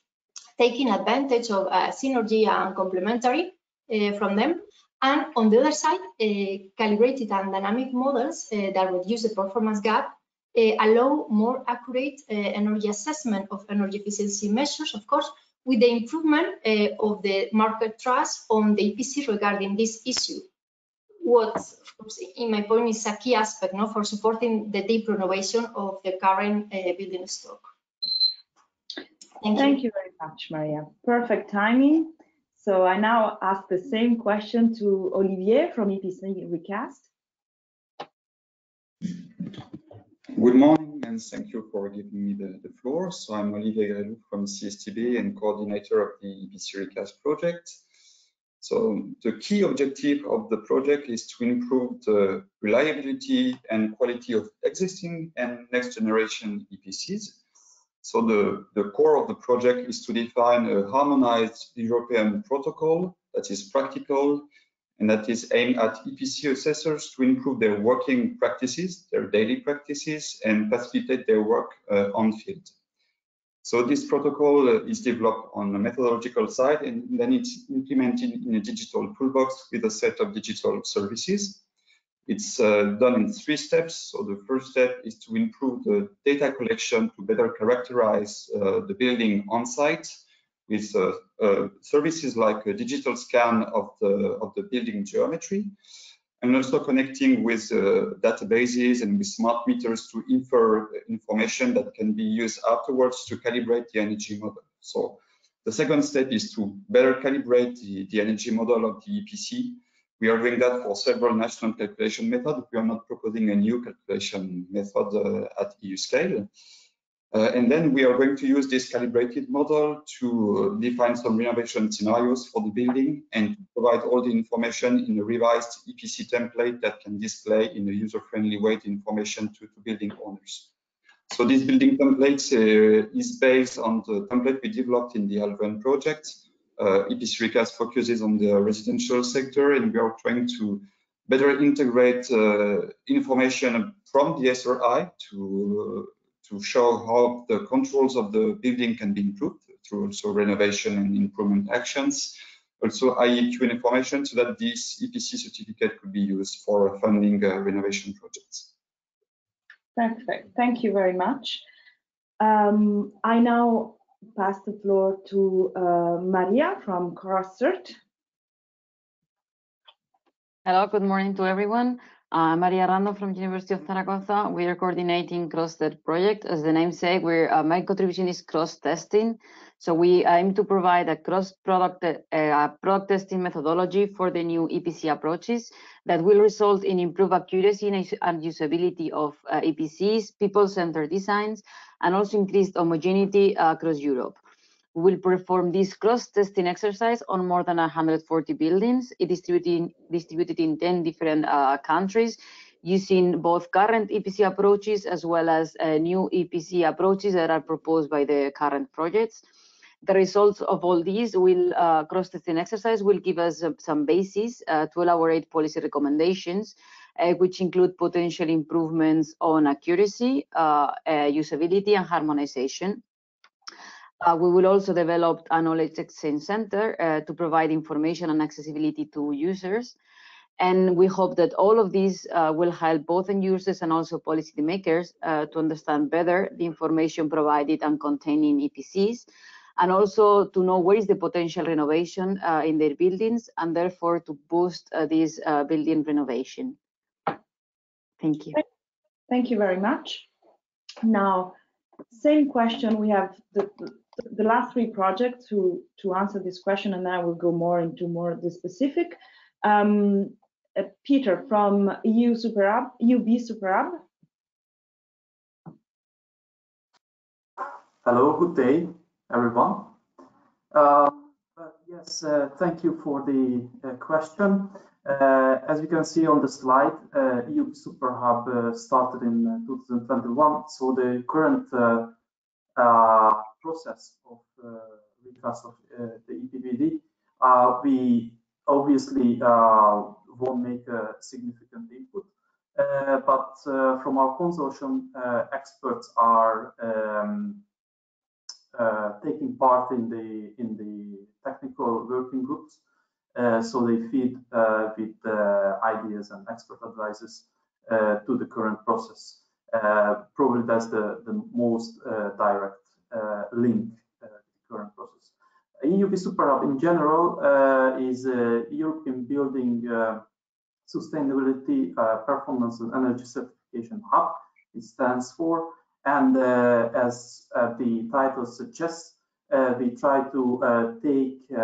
H: taking advantage of uh, synergy and complementary uh, from them. And on the other side, uh, calibrated and dynamic models uh, that reduce the performance gap uh, allow more accurate energy assessment of energy efficiency measures, of course, with the improvement uh, of the market trust on the EPC regarding this issue. What, in my point, is a key aspect no, for supporting the deep renovation of the current uh, building stock.
C: Thank, Thank you. you very much, Maria. Perfect timing. So I now ask the same question to Olivier from EPC Recast.
I: Good morning, and thank you for giving me the, the floor. So I'm Olivier Greslou from CSTB and coordinator of the EPC project. So the key objective of the project is to improve the reliability and quality of existing and next generation EPCs. So the, the core of the project is to define a harmonized European protocol that is practical and that is aimed at EPC assessors to improve their working practices, their daily practices, and facilitate their work uh, on field. So this protocol uh, is developed on the methodological side and then it's implemented in a digital toolbox with a set of digital services. It's uh, done in three steps. So the first step is to improve the data collection to better characterize uh, the building on site with uh, uh, services like a digital scan of the of the building geometry and also connecting with uh, databases and with smart meters to infer information that can be used afterwards to calibrate the energy model. So the second step is to better calibrate the, the energy model of the EPC. We are doing that for several national calculation methods. We are not proposing a new calculation method uh, at EU scale. Uh, and then we are going to use this calibrated model to define some renovation scenarios for the building and provide all the information in a revised EPC template that can display in a user-friendly way the information to, to, building owners. So this building template uh, is based on the template we developed in the ALDREN project. Uh, EPC Recast focuses on the residential sector and we are trying to better integrate uh, information from the SRI to to show how the controls of the building can be improved through also renovation and improvement actions. Also IEQ information so that this EPC certificate could be used for funding uh, renovation projects.
C: Perfect. Thank you very much. Um, I now pass the floor to uh, Maria from CrossCert.
J: Hello, good morning to everyone. Uh, Maria Herrando from University of Zaragoza. We are coordinating crossCert project. As the name says, uh, my contribution is cross-testing. So we aim to provide a cross-product uh, product testing methodology for the new EPC approaches that will result in improved accuracy and usability of uh, EPCs, people-centered designs, and also increased homogeneity uh, across Europe. We will perform this cross-testing exercise on more than 140 buildings distributed, distributed in 10 different uh, countries using both current EPC approaches as well as uh, new EPC approaches that are proposed by the current projects. The results of all these will uh, cross-testing exercise will give us uh, some basis uh, to elaborate policy recommendations, uh, which include potential improvements on accuracy, usability, and harmonization. Uh, we will also develop a knowledge exchange center uh, to provide information and accessibility to users. And we hope that all of these uh, will help both end users and also policymakers uh, to understand better the information provided and contained in EPCs, and also to know where is the potential renovation uh, in their buildings, and therefore to boost uh, this building renovation. Thank you.
C: Thank you very much. Now, same question, we have the, the last three projects to, to answer this question, and then I will go more into more the specific. Um, uh, Peter from EU Super Hub, EUB Super Hub.
K: Hello, good day, everyone. Uh, yes, uh, thank you for the uh, question. Uh, as you can see on the slide, uh, EU Super Hub uh, started in 2021. So the current process of recast of the EPBD, we obviously won't make a significant input. Uh, but uh, from our consortium, uh, experts are um, taking part in the in the technical working groups uh, so they feed uh, with uh, ideas and expert advices to the current process. probably that's the, the most direct link to the current process. EUB Super Hub in general is a European building sustainability, uh, performance and energy certification hub. It stands for, and uh, as uh, the title suggests, uh, we try to uh, take uh,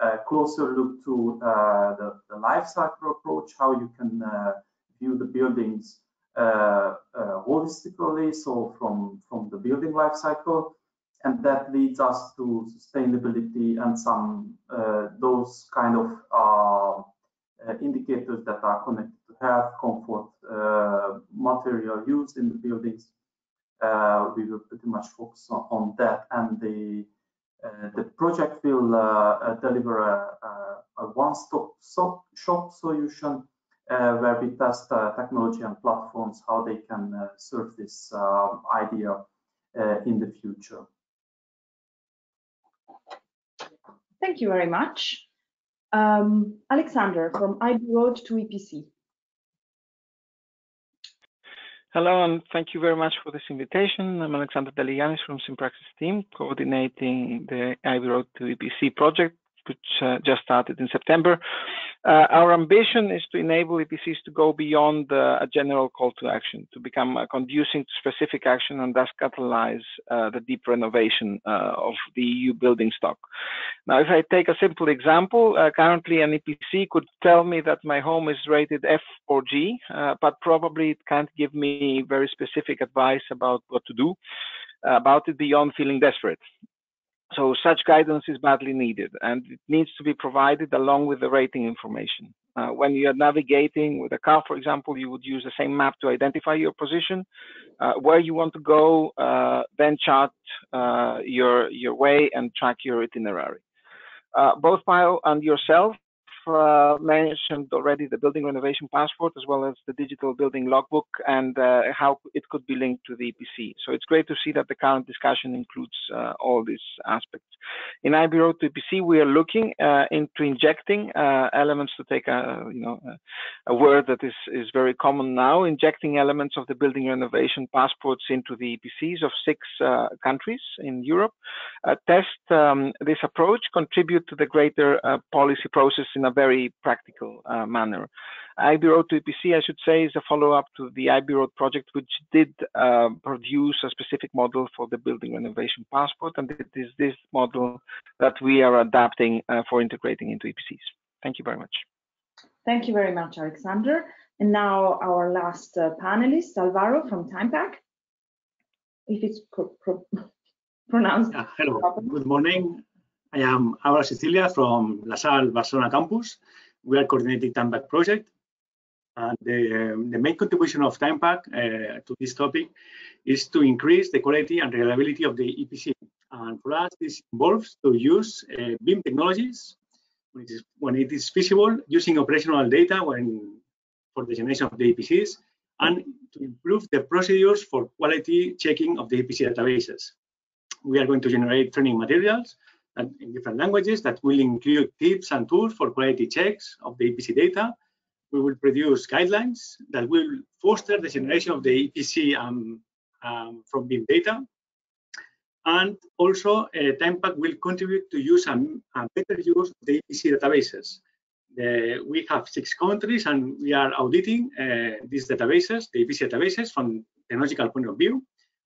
K: a closer look to the, the life cycle approach, how you can view the buildings uh, uh, holistically, so from, from the building life cycle, and that leads us to sustainability and some uh, those kind of uh, uh, indicators that are connected to health, comfort, uh, material used in the buildings. we will pretty much focus on, on that, and the the project will deliver a, a, one-stop shop solution uh, where we test uh, technology and platforms, how they can uh, serve this idea in the future.
C: Thank you very much. Um, Alexander from IB Road to EPC.
L: Hello, and thank you very much for this invitation. I'm Alexander Deligiannis from Sympraxis team, coordinating the IB Road to EPC project, which uh, just started in September. Uh, our ambition is to enable EPCs to go beyond uh, a general call to action, to become uh, conducing to specific action and thus catalyze uh, the deep renovation uh, of the EU building stock. Now, if I take a simple example, currently an EPC could tell me that my home is rated F or G, but probably it can't give me very specific advice about what to do about it beyond feeling desperate. So such guidance is badly needed and it needs to be provided along with the rating information. Uh, when you are navigating with a car, for example, you would use the same map to identify your position, uh, where you want to go, uh, then chart uh, your, your way and track your itinerary. Uh, both Pau and yourself uh, mentioned already the building renovation passport as well as the digital building logbook and uh, how it could be linked to the EPC. So it's great to see that the current discussion includes uh, all these aspects. In IB Road to EPC, we are looking uh, into injecting uh, elements to take a, you know, a word that is, is very common now, injecting elements of the building renovation passports into the EPCs of six uh, countries in Europe, test um, this approach, contribute to the greater policy process in a very practical uh, manner. IB Road to EPC, I should say, is a follow-up to the IB Road project, which did uh, produce a specific model for the building renovation passport, and it is this model that we are adapting uh, for integrating into EPCs. Thank you very much.
C: Thank you very much, Alexander. And now our last uh, panelist, Alvaro from TIMEPAC. If it's pro pro [LAUGHS] pronounced.
M: Yeah, hello, properly. good morning. I am Álvaro Cecilia from La Salle Barcelona campus. We are coordinating TIMEPAC project. And the, um, the main contribution of TIMEPAC uh, to this topic is to increase the quality and reliability of the EPC. And for us, this involves to use uh, BIM technologies when it, is, when it is feasible, using operational data when, for the generation of the EPCs, and to improve the procedures for quality checking of the EPC databases. We are going to generate training materials in different languages that will include tips and tools for quality checks of the EPC data. We will produce guidelines that will foster the generation of the EPC um, um, from BIM data. And also, uh, TIMEPAC will contribute to use a, a better use of the EPC databases. The, we have six countries and we are auditing uh, these databases, the EPC databases from technological point of view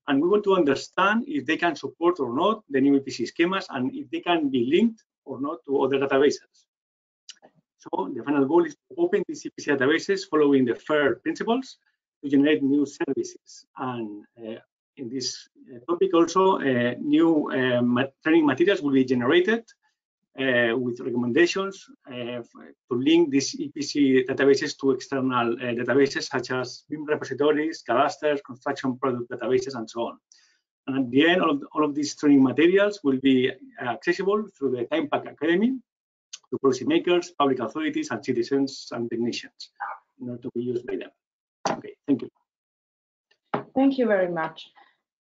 M: and we want to understand if they can support or not the new EPC schemas and if they can be linked or not to other databases. So the final goal is to open these EPC databases following the FAIR principles to generate new services. And uh, in this uh, topic also, uh, new uh, training materials will be generated uh, with recommendations uh, to link these EPC databases to external uh, databases such as BIM repositories, cadasters, construction product databases, and so on. And at the end, all of, all of these training materials will be accessible through the TIMEPAC Academy to policymakers, public authorities, and citizens and technicians in order to be used by them. Okay, thank you.
C: Thank you very much.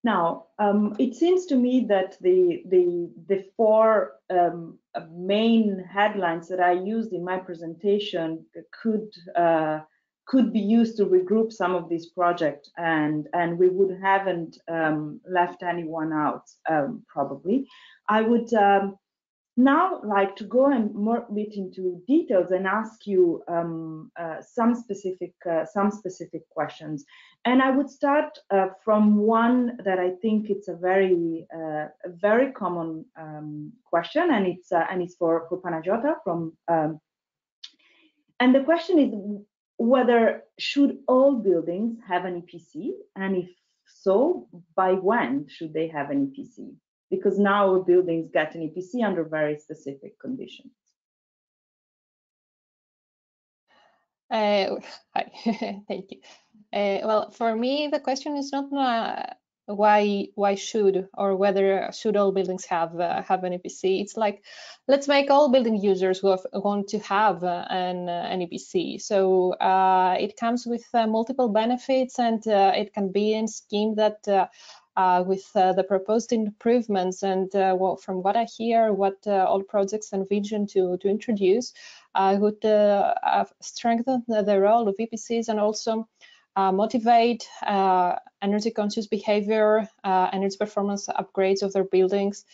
C: Now, um, it seems to me that the the the four um, main headlines that I used in my presentation could uh, could be used to regroup some of these projects, and and we would haven't um, left anyone out um, probably. I would um, now like to go and more bit into details and ask you um, uh, some specific uh, some specific questions and i would start uh, from one that i think it's a very uh, a very common um, question and it's uh, and it's for for panagiota from um, and the question is whether should all buildings have an EPC, and if so, by when should they have an EPC? Because now buildings get an EPC under very specific conditions.
G: Uh, [LAUGHS] hi, [LAUGHS] thank you. Uh, well, for me, the question is not uh, why why should or whether should all buildings have uh, have an EPC. It's like let's make all building users who have, want to have uh, an uh, an EPC. So uh, it comes with multiple benefits, and it can be a scheme that. With the proposed improvements and well, from what I hear, what all projects envision to to introduce, would strengthen the, role of EPCs and also uh, motivate uh, energy conscious behavior, uh, energy performance upgrades of their buildings.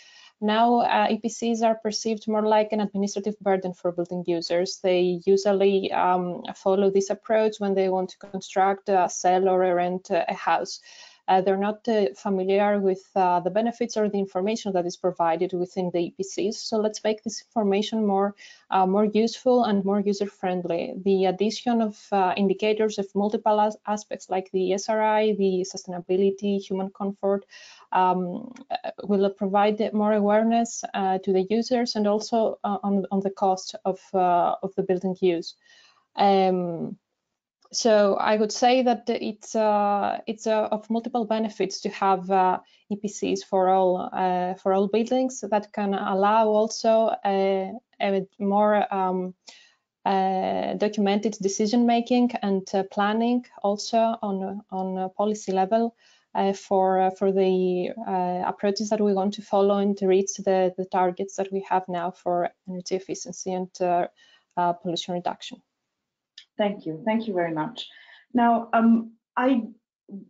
G: Now, uh, EPCs are perceived more like an administrative burden for building users. They usually um, follow this approach when they want to construct, sell, or rent a house uh, they're not uh, familiar with uh, the benefits or the information that is provided within the EPCs. So let's make this information more, uh, more useful and more user-friendly. The addition of uh, indicators of multiple as aspects like the SRI, the sustainability, human comfort, um, uh, will provide more awareness to the users and also on, on the cost of, of the building use. Um, so I would say that it's uh, it's uh, of multiple benefits to have uh, EPCs for all uh, for all buildings that can allow also a, a more um, uh, documented decision making and uh, planning also on on policy level for for the approaches that we want to follow and to reach the the targets that we have now for energy efficiency and pollution reduction.
C: Thank you. Thank you very much. Now, um, I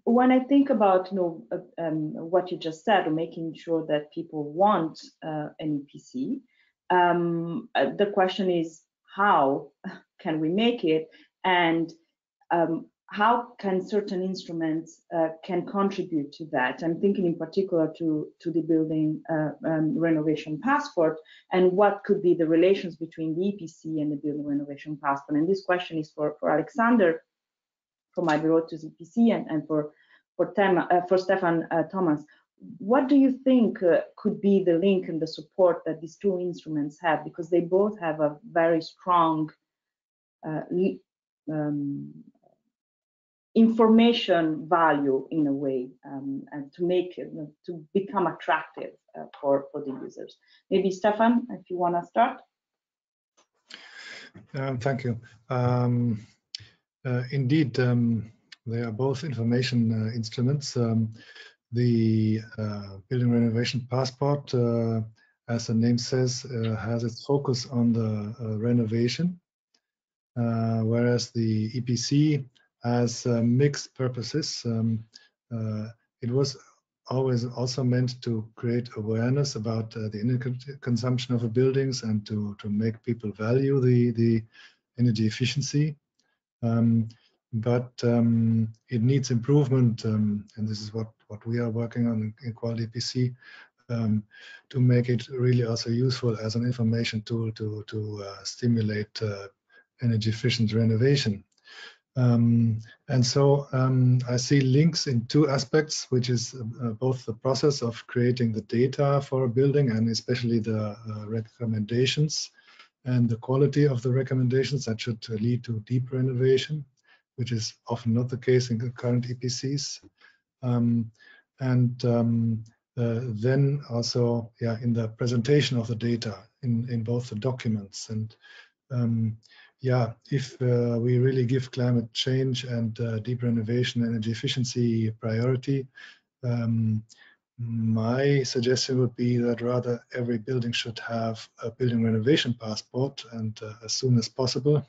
C: when I think about you know uh, um, what you just said, or making sure that people want uh, an EPC, um, uh, the question is how [LAUGHS] can we make it, and um, how can certain instruments uh, can contribute to that? I'm thinking in particular to, to the building uh, um, renovation passport and what could be the relations between the EPC and the building renovation passport. And this question is for, for Alexander from IBROTO's EPC and, and for, for, Tem, uh, for Stefan uh, Thomas. What do you think uh, could be the link and the support that these two instruments have? Because they both have a very strong uh, um, information value in a way um, and to make it to become attractive uh, for for the users. Maybe stefan if you want to start?
D: Um, thank you. Um, uh, indeed um, they are both information uh, instruments. Um, the uh, building renovation passport uh, as the name says uh, has its focus on the renovation. Whereas the epc as uh, mixed purposes. Um, uh, it was always also meant to create awareness about uh, the energy consumption of buildings and to, to make people value the, the energy efficiency. Um, but um, it needs improvement, um, and this is what, what we are working on in QualDeEPC, um, to make it really also useful as an information tool to, to uh, stimulate uh, energy efficient renovation. Um, and so um, I see links in two aspects, which is uh, both the process of creating the data for a building and especially the uh, recommendations and the quality of the recommendations that should uh, lead to deeper innovation, which is often not the case in current EPCs. Um, and um, uh, then also, yeah, in the presentation of the data in, in both the documents and um, yeah, if uh, we really give climate change and uh, deep renovation energy efficiency priority, um, my suggestion would be that rather every building should have a building renovation passport and uh, as soon as possible,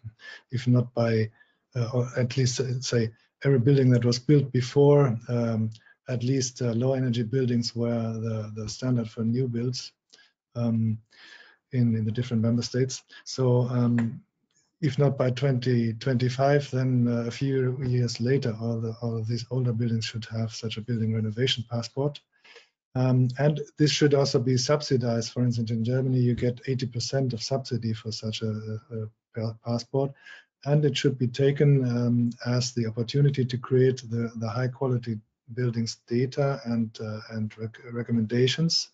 D: if not by, uh, or at least uh, say every building that was built before, um, at least uh, low energy buildings were the, the standard for new builds um, in, in the different member states. So um, if not by 2025, then uh, a few years later, all, the, all of these older buildings should have such a building renovation passport. Um, and this should also be subsidized. For instance, in Germany, you get 80% of subsidy for such a, a, passport. and it should be taken um, as the opportunity to create the, the high quality buildings data and, uh, and rec recommendations,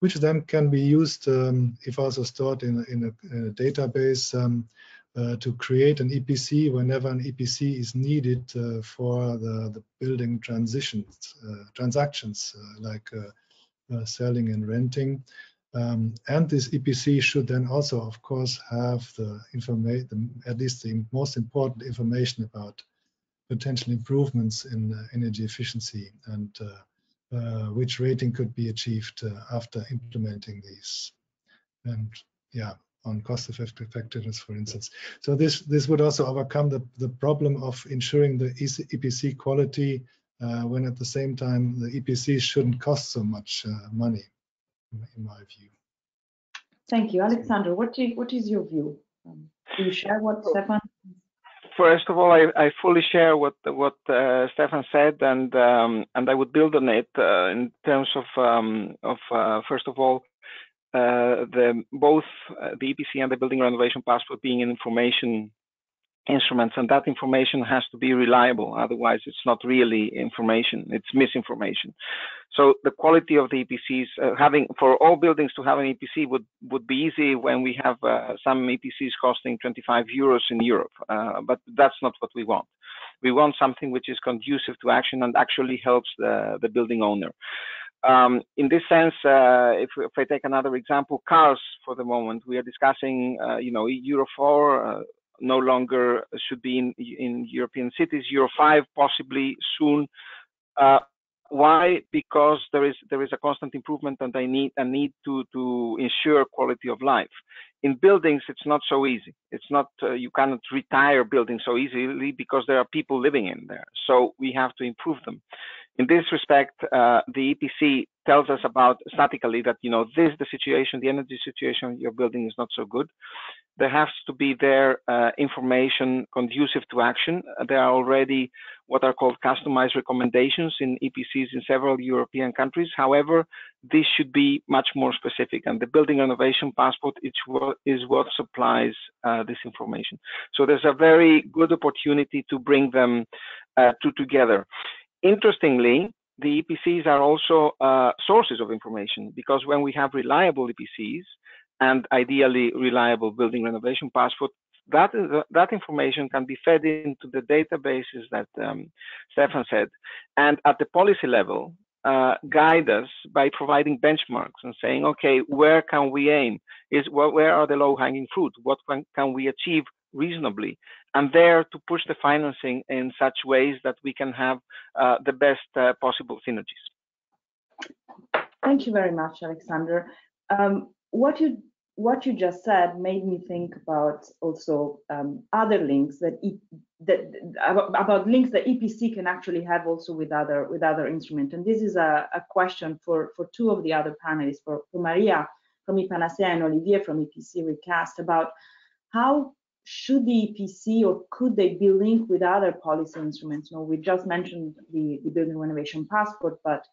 D: which then can be used um, if also stored in, in, a, in a database um, uh, to create an EPC whenever an EPC is needed uh, for the, the building transitions, uh, transactions uh, like uh, selling and renting. Um, and this EPC should then also, of course, have the information, at least the most important information about potential improvements in energy efficiency and which rating could be achieved after implementing these. And yeah, on cost effectiveness, for instance. So this this would also overcome the, the problem of ensuring the EPC quality uh, when at the same time the EPC shouldn't cost so much uh, money in my view.
C: Thank you, Alexander. What do you, what is your view? Um, do you share what Stefan?
L: First of all, I, I fully share what what uh, Stefan said, and um, and I would build on it uh, in terms of um, of uh, first of all the both uh, the EPC and the building renovation passport being an information instruments and that information has to be reliable otherwise it's not really information it's misinformation. So the quality of the epcs uh, having for all buildings to have an epc would would be easy when we have uh, some epcs costing 25 euros in europe uh, but that's not what we want. We want something which is conducive to action and actually helps the the building owner um, in this sense, uh, if, if, I take another example, cars for the moment, we are discussing, uh, you know, Euro 4, uh, no longer should be in, in European cities, Euro 5 possibly soon. Uh, why? Because there is there is a constant improvement and I need a need to to ensure quality of life. In buildings, it's not so easy. It's not uh, you cannot retire buildings so easily because there are people living in there. So we have to improve them. In this respect, uh, the EPC tells us about statically that you know this is the situation, the energy situation your building is not so good there has to be there uh, information conducive to action. There are already what are called customized recommendations in EPCs in several European countries. However, this should be much more specific, and the Building Renovation Passport is what supplies uh, this information. So there's a very good opportunity to bring them uh, two together. Interestingly, the EPCs are also uh, sources of information because when we have reliable EPCs, and ideally reliable building renovation passport, that, is, that information can be fed into the databases that um, Stefan said. And at the policy level, uh, guide us by providing benchmarks and saying, okay, where can we aim? Is where are the low-hanging fruit? What can, can we achieve reasonably? And there to push the financing in such ways that we can have uh, the best uh, possible synergies.
C: Thank you very much, Alexander. Um, what you what you just said made me think about also um, other links that, e that about links that EPC can actually have also with other with other instruments. And this is a, a question for for two of the other panelists, for, for Maria from ePANACEA and Olivier from EPC Recast, about how should the EPC or could they be linked with other policy instruments? You know, we just mentioned the, the building renovation passport, but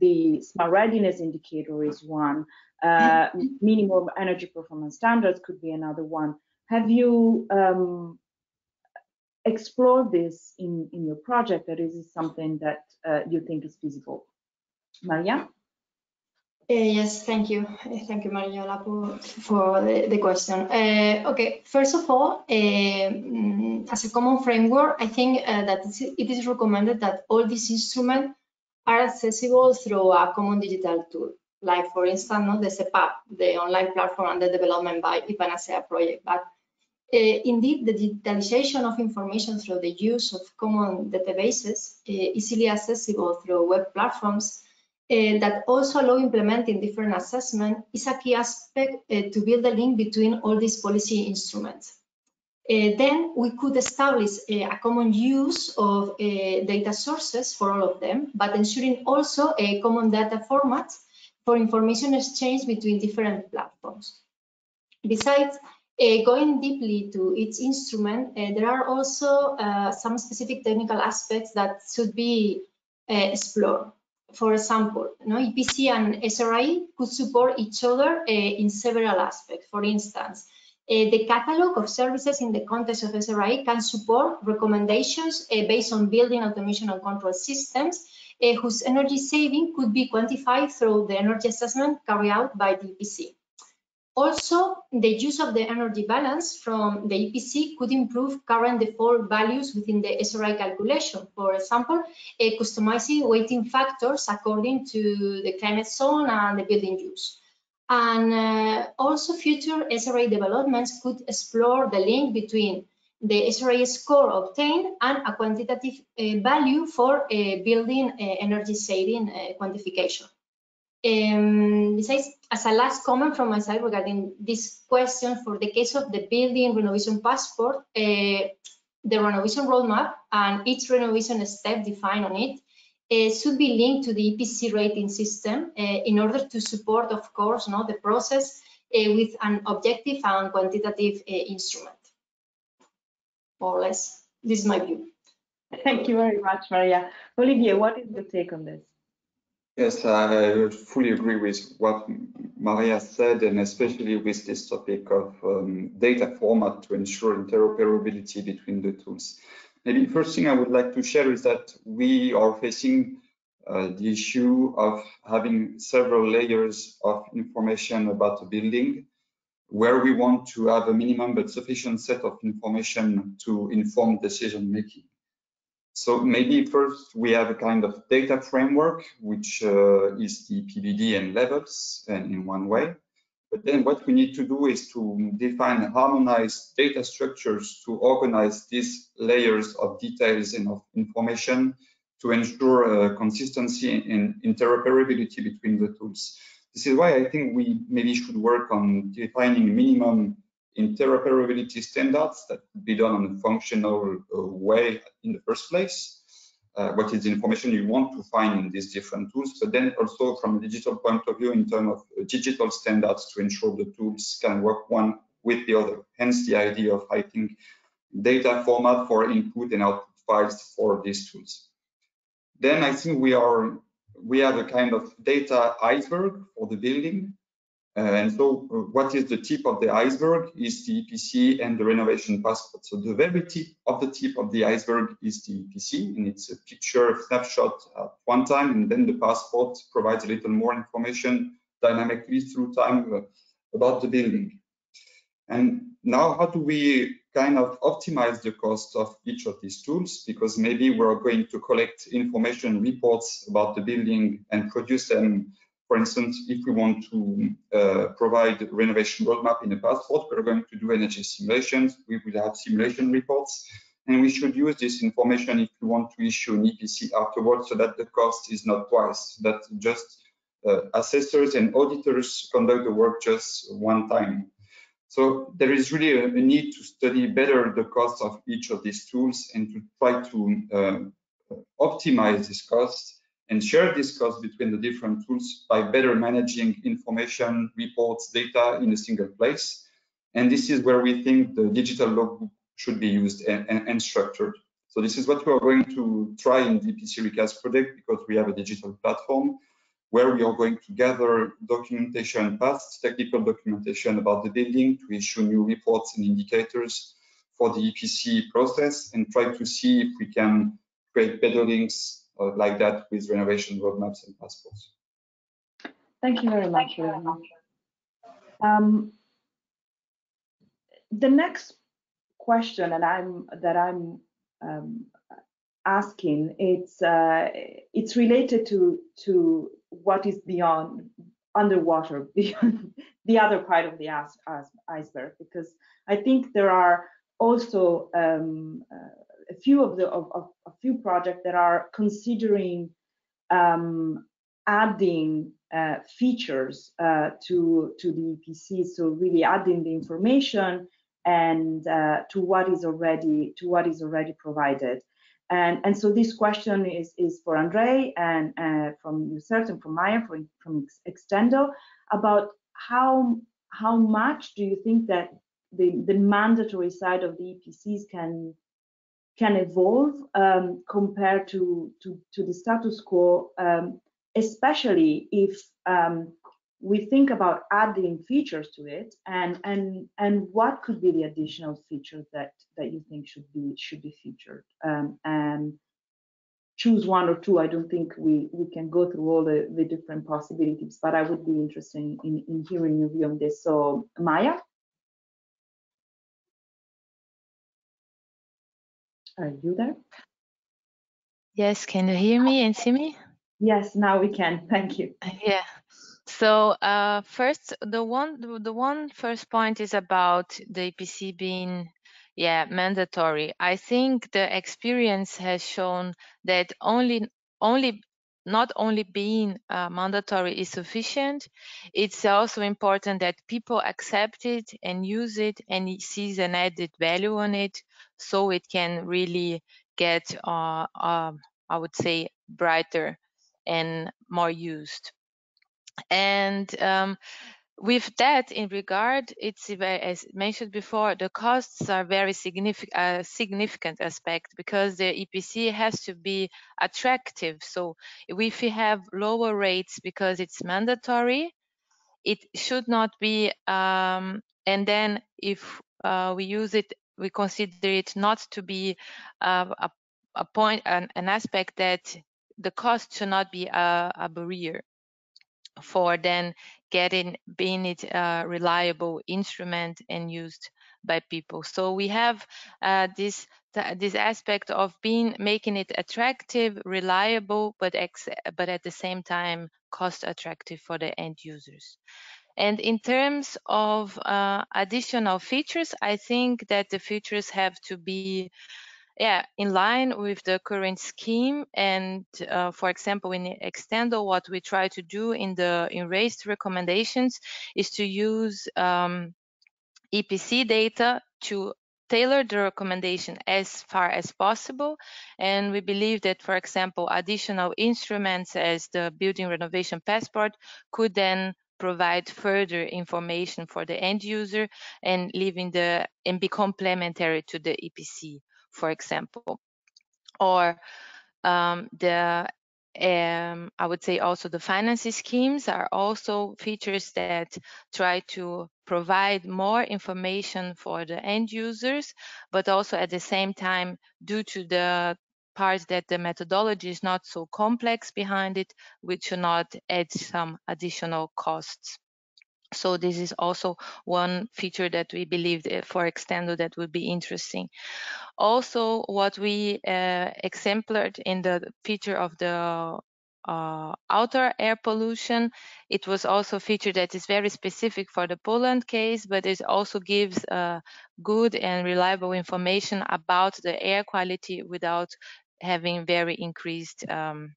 C: the smart readiness indicator is one. Uh, minimum energy performance standards could be another one. Have you um, explored this in, in your project, or is this something that uh, you think is feasible? Maria?
H: Uh, yes, thank you. Uh, thank you, Mariola, for, for the, the question. Uh, okay, first of all, uh, mm, as a common framework, I think uh, that it is recommended that all these instruments are accessible through a common digital tool like for instance, no, the CEPAP, the online platform under development by ePANACEA project. But uh, indeed, the digitalization of information through the use of common databases, uh, easily accessible through web platforms, uh, that also allow implementing different assessment is a key aspect to build a link between all these policy instruments. Then we could establish a common use of data sources for all of them, but ensuring also a common data format for information exchange between different platforms. Besides uh, going deeply to each instrument, uh, there are also uh, some specific technical aspects that should be uh, explored. For example, you know, EPC and SRI could support each other uh, in several aspects. For instance, Uh, the catalog of services in the context of SRI can support recommendations based on building automation and control systems uh, whose energy saving could be quantified through the energy assessment carried out by the EPC. Also, the use of the energy balance from the EPC could improve current default values within the SRI calculation. For example, uh, customizing weighting factors according to the climate zone and the building use. And uh, also future SRI developments could explore the link between the SRI score obtained and a quantitative uh, value for building uh, energy saving quantification. Um, besides, as a last comment from my side regarding this question, for the case of the building renovation passport, the renovation roadmap and each renovation step defined on it uh, should be linked to the EPC rating system uh, in order to support, of course, no, the process uh, with an objective and quantitative instrument. More or less, this is my view.
C: Thank you very much, Maria. Olivier, what is your take on this?
I: Yes, I fully agree with what Maria said, and especially with this topic of um, data format to ensure interoperability between the tools. Maybe the first thing I would like to share is that we are facing uh, the issue of having several layers of information about a building, where we want to have a minimum but sufficient set of information to inform decision making. So maybe first we have a kind of data framework, which uh, is the PBD and levels and in one way. But then what we need to do is to define harmonized data structures to organize these layers of details and of information to ensure uh, consistency and interoperability between the tools. This is why I think we maybe should work on defining minimum interoperability standards that could be done in a functional uh, way in the first place. Uh, what is the information you want to find in these different tools, but then also from a digital point of view in terms of uh, digital standards to ensure the tools can work one with the other. Hence the idea of, I think, data format for input and output files for these tools. Then I think we are we have a kind of data iceberg for the building uh, and so uh, what is the tip of the iceberg is the EPC and the renovation passport. So the very tip of the tip of the iceberg is the EPC and it's a picture snapshot at one time and then the passport provides a little more information dynamically through time uh, about the building. And now how do we kind of optimize the cost of each of these tools? Because maybe we're going to collect information reports about the building and produce them for instance, if we want to uh, provide renovation roadmap in a passport, we're going to do energy simulations. We will have simulation reports, and we should use this information if we want to issue an EPC afterwards, so that the cost is not twice. That just uh, assessors and auditors conduct the work just one time. So there is really a, a, need to study better the cost of each of these tools and to try to uh, optimize this cost and share this cost between the different tools by better managing information, reports, data in a single place. And this is where we think the digital logbook should be used and, and, and structured. So this is what we are going to try in the EPC Recast project because we have a digital platform where we are going to gather documentation, past technical documentation about the building to issue new reports and indicators for the EPC process and try to see if we can create better links uh, like that with renovation roadmaps and passports.
C: Thank you very much. You very much. Um, the next question that I'm that I'm um, asking it's uh, it's related to to what is beyond underwater [LAUGHS] beyond the other part of the iceberg because I think there are also um, uh, a few of the of, of a few projects that are considering um, adding uh, features uh, to to the EPC. So really adding the information and uh, to what is already to what is already provided. And and so this question is is for Andre and uh, from U-CERT and from Maya from from X-tendo about how how much do you think that the, the mandatory side of the EPCs can can evolve um, compared to, to, to, the status quo, um, especially if um, we think about adding features to it and and and what could be the additional features that that you think should be should be featured? Um, and choose one or two. I don't think we we can go through all the, the different possibilities but i would be interested in, in, in hearing your view on this. So maya? Are you there?
F: Yes can you hear me and see me?
C: Yes now we can. Thank you.
F: Yeah so uh, first, the one the one first point is about the EPC being yeah mandatory. I think the experience has shown that only only not only being uh, mandatory is sufficient, it's also important that people accept it and use it and sees an added value on it, so it can really get, uh, uh, I would say, brighter and more used. And um, with that in regard, it's as mentioned before, the costs are very significant, uh, significant aspect because the EPC has to be attractive. So if we have lower rates because it's mandatory, it should not be. Um, and then if uh, we use it, we consider it not to be uh, a, a point, an, an aspect that the cost should not be a, a barrier for then getting being it a reliable instrument and used by people. So we have uh, this this aspect of being making it attractive, reliable, but but at the same time cost attractive for the end users. And in terms of uh, additional features, I think that the features have to be yeah, in line with the current scheme. And uh, for example, in X-tendo, what we try to do in the in raised recommendations is to use um, EPC data to tailor the recommendation as far as possible. And we believe that, for example, additional instruments as the building renovation passport could then provide further information for the end user and leaving the and be complementary to the EPC for example, or um, the um, I would say also the financing schemes are also features that try to provide more information for the end users, but also at the same time, due to the part that the methodology is not so complex behind it, we should not add some additional costs. So this is also one feature that we believe for X-tendo that would be interesting. Also, what we uh, exemplared in the feature of the uh, outer air pollution, it was also a feature that is very specific for the Poland case, but it also gives uh, good and reliable information about the air quality without having very increased um,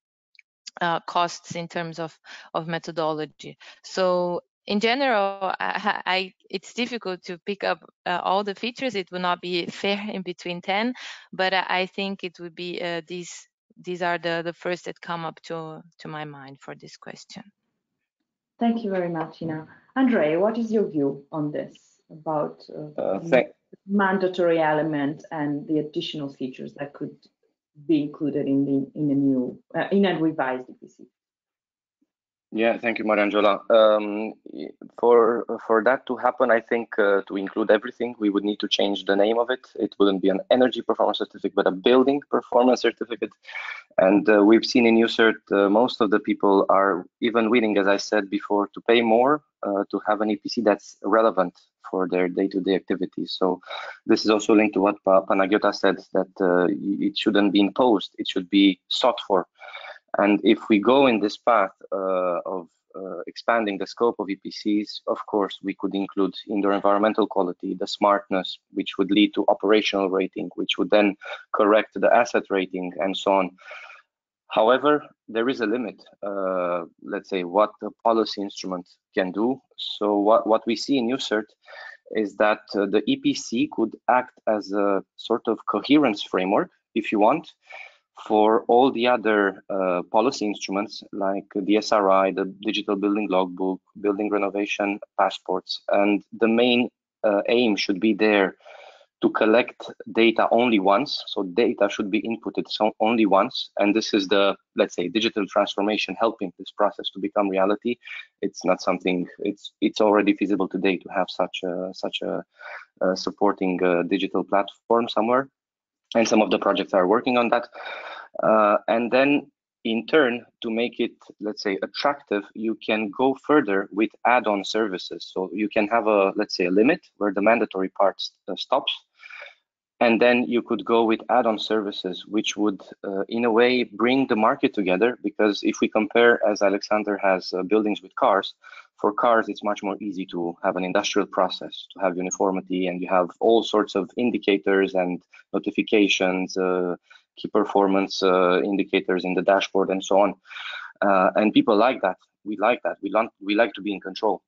F: uh, costs in terms of, of methodology. So in general, I, I, it's difficult to pick up uh, all the features. It would not be fair in between 10, but I, I think it would be uh, these these are the, the first that come up to, to my mind for this question.
C: Thank you very much, Ina. Andre, what is your view on this about uh, uh mandatory element and the additional features that could be included in the in the new uh, in a revised EPC?
E: Yeah, thank you, Mariangela. Um, for for that to happen, I think uh, to include everything, we would need to change the name of it. It wouldn't be an energy performance certificate, but a building performance certificate. And uh, we've seen in U-CERT, uh, most of the people are even willing, as I said before, to pay more uh, to have an EPC that's relevant for their day-to-day -day activities. So this is also linked to what pa Panagiota said, that uh, it shouldn't be imposed, it should be sought for. And if we go in this path uh, of uh, expanding the scope of EPCs, of course, we could include indoor environmental quality, the smartness, which would lead to operational rating, which would then correct the asset rating and so on. However, there is a limit, uh, let's say, what the policy instrument can do. So what, what we see in U-CERT is that uh, the EPC could act as a sort of coherence framework, if you want, for all the other uh, policy instruments like the SRI, the digital building logbook, building renovation passports. And the main uh, aim should be there to collect data only once. So data should be inputted so only once. And this is the, let's say, digital transformation helping this process to become reality. It's not something, it's it's already feasible today to have such a, such a, a supporting uh, digital platform somewhere. And some of the projects are working on that. Uh, and then in turn, to make it, let's say, attractive, you can go further with add-on services. So you can have a, let's say, a limit where the mandatory part uh, stops. And then you could go with add-on services, which would, uh, in a way, bring the market together. Because if we compare, as Alexander has uh, buildings with cars, for cars, it's much more easy to have an industrial process, to have uniformity, and you have all sorts of indicators and notifications, uh, key performance uh, indicators in the dashboard and so on. Uh, and people like that. We like that. We, want, we like to be in control.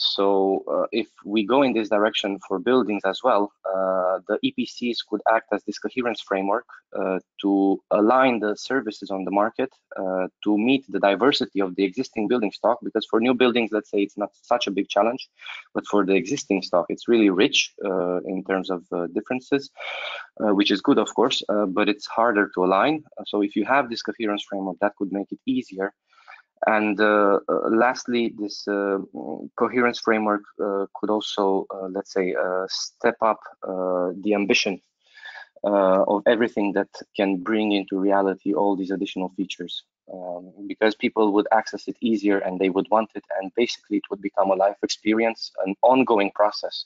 E: So uh, if we go in this direction for buildings as well, uh, the EPCs could act as this coherence framework uh, to align the services on the market uh, to meet the diversity of the existing building stock. Because for new buildings, let's say it's not such a big challenge, but for the existing stock, it's really rich uh, in terms of uh, differences, which is good, of course, but it's harder to align. So if you have this coherence framework, that could make it easier and uh, uh, lastly, this uh, coherence framework could also, let's say, step up the ambition of everything that can bring into reality all these additional features. Um, because people would access it easier and they would want it and basically it would become a life experience an ongoing process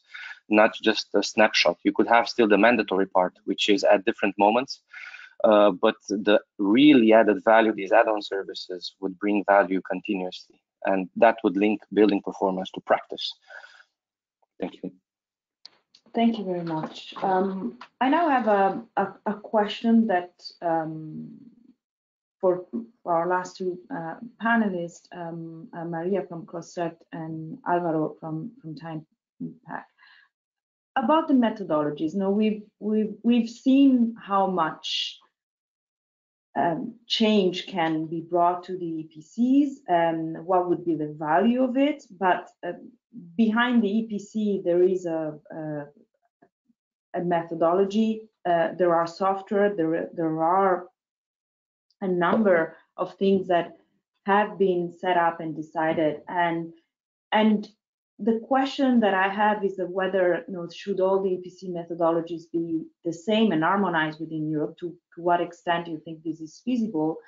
E: not just a snapshot you could have still the mandatory part which is at different moments uh, but the really added value, these add-on services would bring value continuously. And that would link building performance to practice. Thank you.
C: Thank you very much. Um, I now have a, a, a question that um, for, our last two uh, panelists, um, uh, Maria from crossCert and Alvaro from, from Time Impact. About the methodologies, now we've, we've, we've seen how much um, change can be brought to the EPCs and what would be the value of it. But uh, behind the EPC, there is a, a, a methodology. Uh, there are software. There there are a number of things that have been set up and decided. And and the question that I have is whether you know should all the EPC methodologies be the same and harmonized within Europe? To, to what extent do you think this is feasible?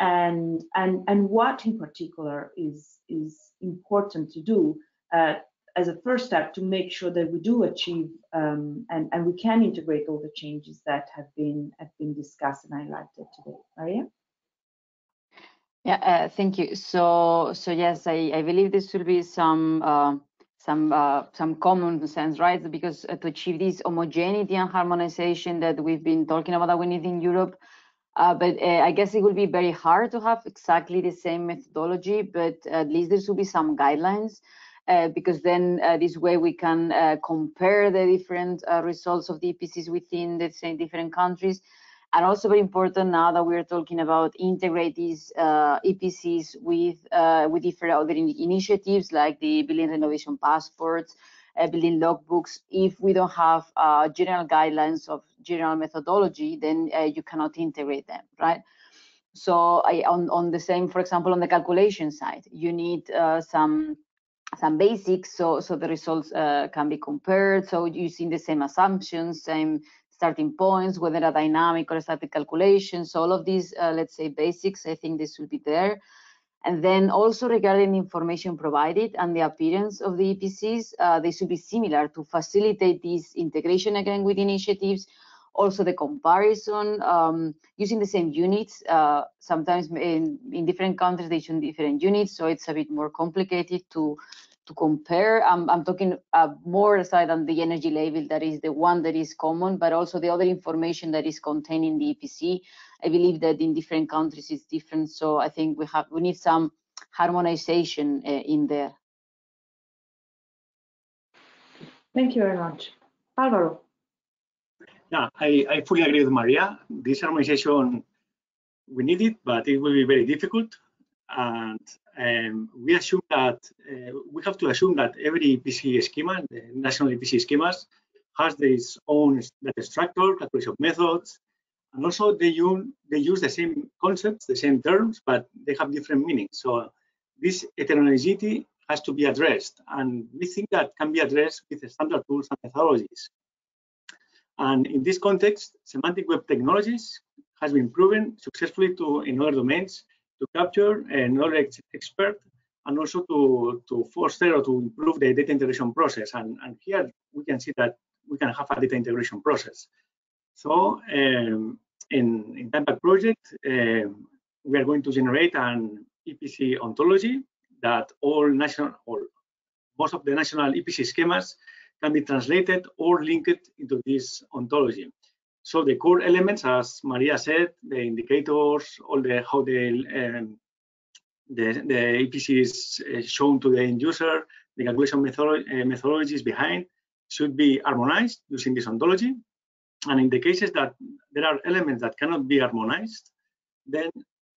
C: And and and what in particular is is important to do uh, as a first step to make sure that we do achieve um, and and we can integrate all the changes that have been have been discussed and highlighted today. Maria.
J: Yeah, uh, thank you. So, so yes, I, I believe this will be some uh, some uh, some common sense, right? Because uh, to achieve this homogeneity and harmonization that we've been talking about that we need in Europe, uh, but uh, I guess it will be very hard to have exactly the same methodology, but at least there should be some guidelines. because then this way we can compare the different results of the EPCs within the same different countries and also very important now that we're talking about integrate these uh, EPCs with uh, with different other in initiatives like the building renovation passports, uh, building logbooks. If we don't have uh, general guidelines of general methodology, then uh, you cannot integrate them, right? So I, on on the same, for example, on the calculation side, you need uh, some some basics so so the results can be compared. So using the same assumptions, same starting points, whether a dynamic or a static calculations, all of these, uh, let's say basics, I think this will be there. And then also regarding information provided and the appearance of the EPCs, uh, they should be similar to facilitate this integration again with initiatives. Also the comparison um, using the same units. Uh, sometimes in, in different countries, they use different units, so it's a bit more complicated to to compare. I'm, I'm talking uh, more aside than the energy label that is the one that is common, but also the other information that is contained in the EPC. I believe that in different countries it's different. So I think we have we need some harmonization uh, in there.
C: Thank you very much. Alvaro.
M: Yeah, I, I fully agree with Maria. This harmonization, we need it, but it will be very difficult. And um, we assume that uh, we have to assume that every EPC schema, the national EPC schemas, has its own data structure, calculation methods, and also they use, they use the same concepts, the same terms, but they have different meanings. So this heterogeneity has to be addressed, and we think that can be addressed with standard tools and methodologies. And in this context, semantic web technologies has been proven successfully to in other domains to capture a knowledge expert and also to, to foster or to improve the data integration process. And, and here we can see that we can have a data integration process. So um, in, in TIMEPAC project, uh, we are going to generate an EPC ontology that all national or most of the national EPC schemas can be translated or linked into this ontology. So the core elements, as Maria said, the indicators, all the how the um, the, the EPC is uh, shown to the end user, the calculation uh, methodologies behind should be harmonized using this ontology. And in the cases that there are elements that cannot be harmonized, then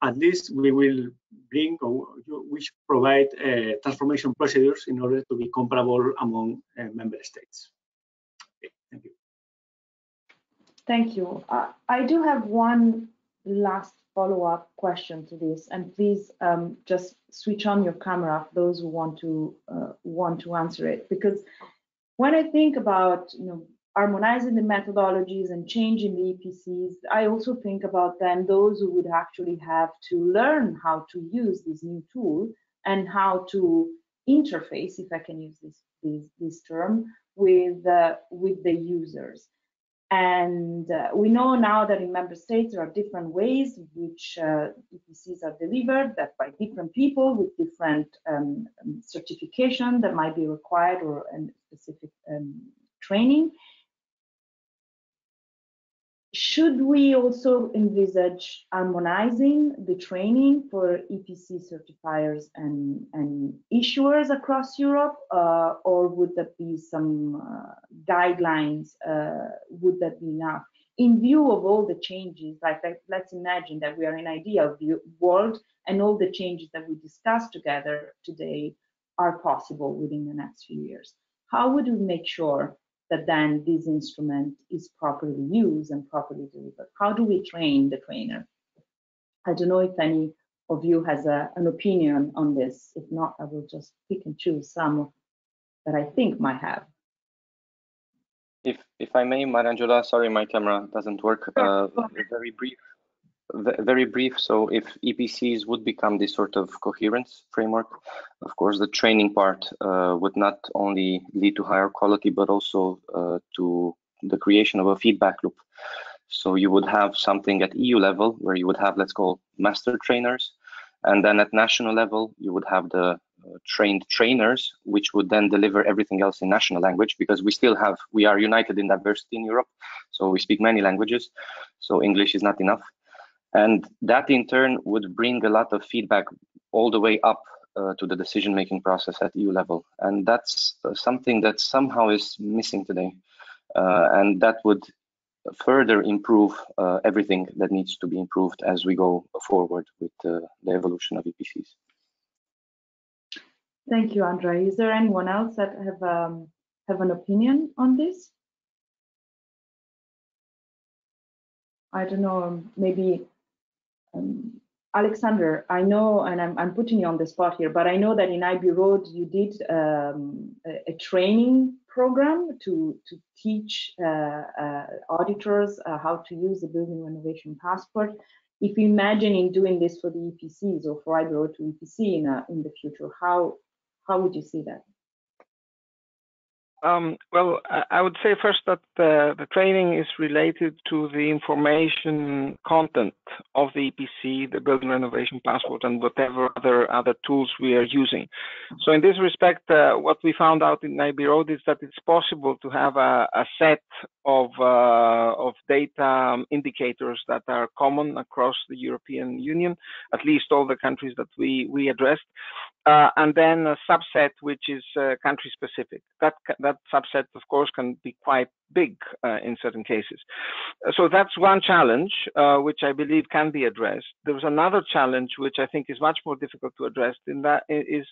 M: at least we will bring or we should provide uh, transformation procedures in order to be comparable among uh, member states. Okay, thank you.
C: Thank you. Uh, I do have one last follow-up question to this, and please um, just switch on your camera for those who want to uh, want to answer it. Because when I think about you know harmonizing the methodologies and changing the EPCs, I also think about then those who would actually have to learn how to use this new tool and how to interface, if I can use this this, this term, with uh, with the users. And uh, we know now that in member states there are different ways in which uh, EPCs are delivered, that by different people with different um, certification that might be required or specific um, training should we also envisage harmonizing the training for EPC certifiers and, and issuers across Europe, uh, or would that be some uh, guidelines? Uh, would that be enough? In view of all the changes, like, like let's imagine that we are in ideal world and all the changes that we discussed together today are possible within the next few years. How would we make sure that then this instrument is properly used and properly delivered. How do we train the trainer? I don't know if any of you has a, an opinion on this. If not, I will just pick and choose some that I think might have.
E: If if I may, Mariangela, sorry, my camera doesn't work. Uh, very brief very brief. So if EPCs would become this sort of coherence framework, of course, the training part uh, would not only lead to higher quality, but also uh, to the creation of a feedback loop. So you would have something at EU level where you would have, let's call master trainers. And then at national level, you would have the uh, trained trainers, which would then deliver everything else in national language because we still have, we are united in diversity in Europe. So we speak many languages. So English is not enough. And that in turn would bring a lot of feedback all the way up uh, to the decision making process at EU level. And that's uh, something that somehow is missing today. Uh, and that would further improve uh, everything that needs to be improved as we go forward with uh, the evolution of EPCs.
C: Thank you, Andrea. Is there anyone else that have um, have an opinion on this? I don't know, maybe um, Alexander, I know, and I'm, I'm, putting you on the spot here, but I know that in iBRoad you did um, a, a, training program to to teach uh, uh, auditors uh, how to use the building renovation passport. If you imagine in doing this for the EPCs or for iBRoad to EPC in in the future, how how would you see that?
L: Um, well, I would say first that the, the, training is related to the information content of the EPC, the building renovation passport, and whatever other other tools we are using. So in this respect, uh, what we found out in iBRoad is that it's possible to have a, a set of uh, of data indicators that are common across the European Union, at least all the countries that we we addressed, uh, and then a subset which is uh, country specific. That that subset, of course, can be quite big uh, in certain cases. So that's one challenge uh, which I believe can be addressed. There's another challenge which I think is much more difficult to address. In that is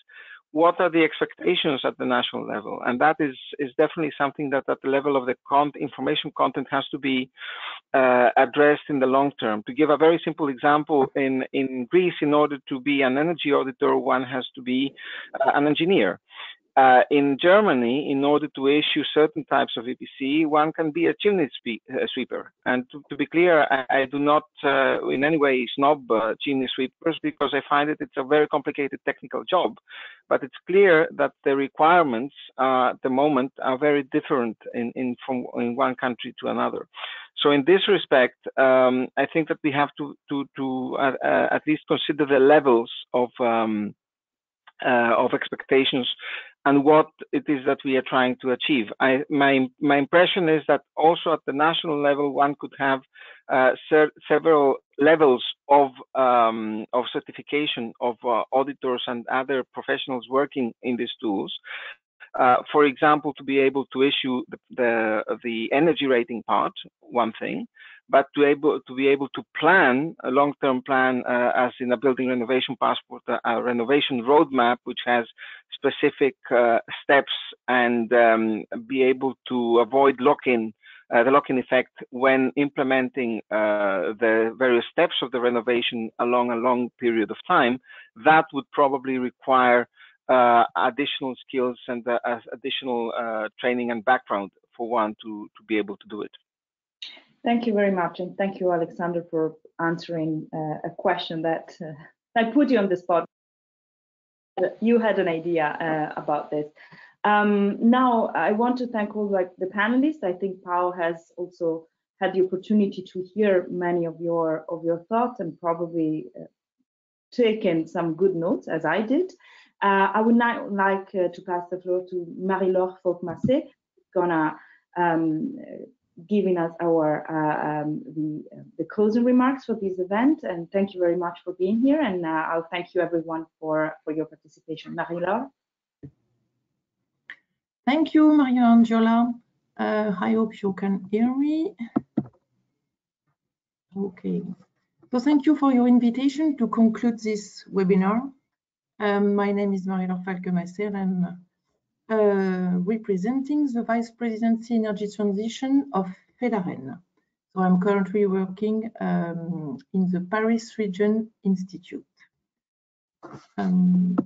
L: what are the expectations at the national level? And that is, is definitely something that at the level of the information content has to be uh, addressed in the long term. To give a very simple example, in, in Greece, in order to be an energy auditor, one has to be uh, an engineer. Uh, in Germany, in order to issue certain types of EPC, one can be a chimney uh, sweeper. And to, to be clear, I, I do not uh, in any way snob uh, chimney sweepers because I find that it's a very complicated technical job. But it's clear that the requirements uh, at the moment are very different in, in from in one country to another. So in this respect, um, I think that we have to to to uh, at least consider the levels of um, of expectations and what it is that we are trying to achieve. I, my, my impression is that also at the national level, one could have uh, several levels of, um, of certification of uh, auditors and other professionals working in these tools. Uh, for example, to be able to issue the, the, the energy rating part, one thing, but to able to be able to plan a long-term plan uh, as in a building renovation passport, a, a renovation roadmap which has specific uh, steps and um, be able to avoid lock-in uh, the lock-in effect when implementing uh, the various steps of the renovation along a long period of time, that would probably require uh, additional skills and uh, additional training and background for one to, to be able to do it.
C: Thank you very much, and thank you, Alexander, for answering uh, a question that uh, I put you on the spot. You had an idea uh, about this. Um, now, I want to thank all like the panelists. I think Pau has also had the opportunity to hear many of your of your thoughts and probably uh, taken some good notes, as I did. Uh, I would now like uh, to pass the floor to Marie-Laure Falque-Masset, gonna um, giving us our uh, um, the, the closing remarks for this event. And thank you very much for being here. And uh, I'll thank you everyone for, for your participation. Marie-Laure.
N: Thank you, Mariangela. Uh, I hope you can hear me. Okay. So thank you for your invitation to conclude this webinar. Um, my name is Marie-Laure Falque-Masset and I'm uh, representing the Vice Presidency Energy Transition of FEDARENE. So I'm currently working um, in the Paris Region Institute. Um,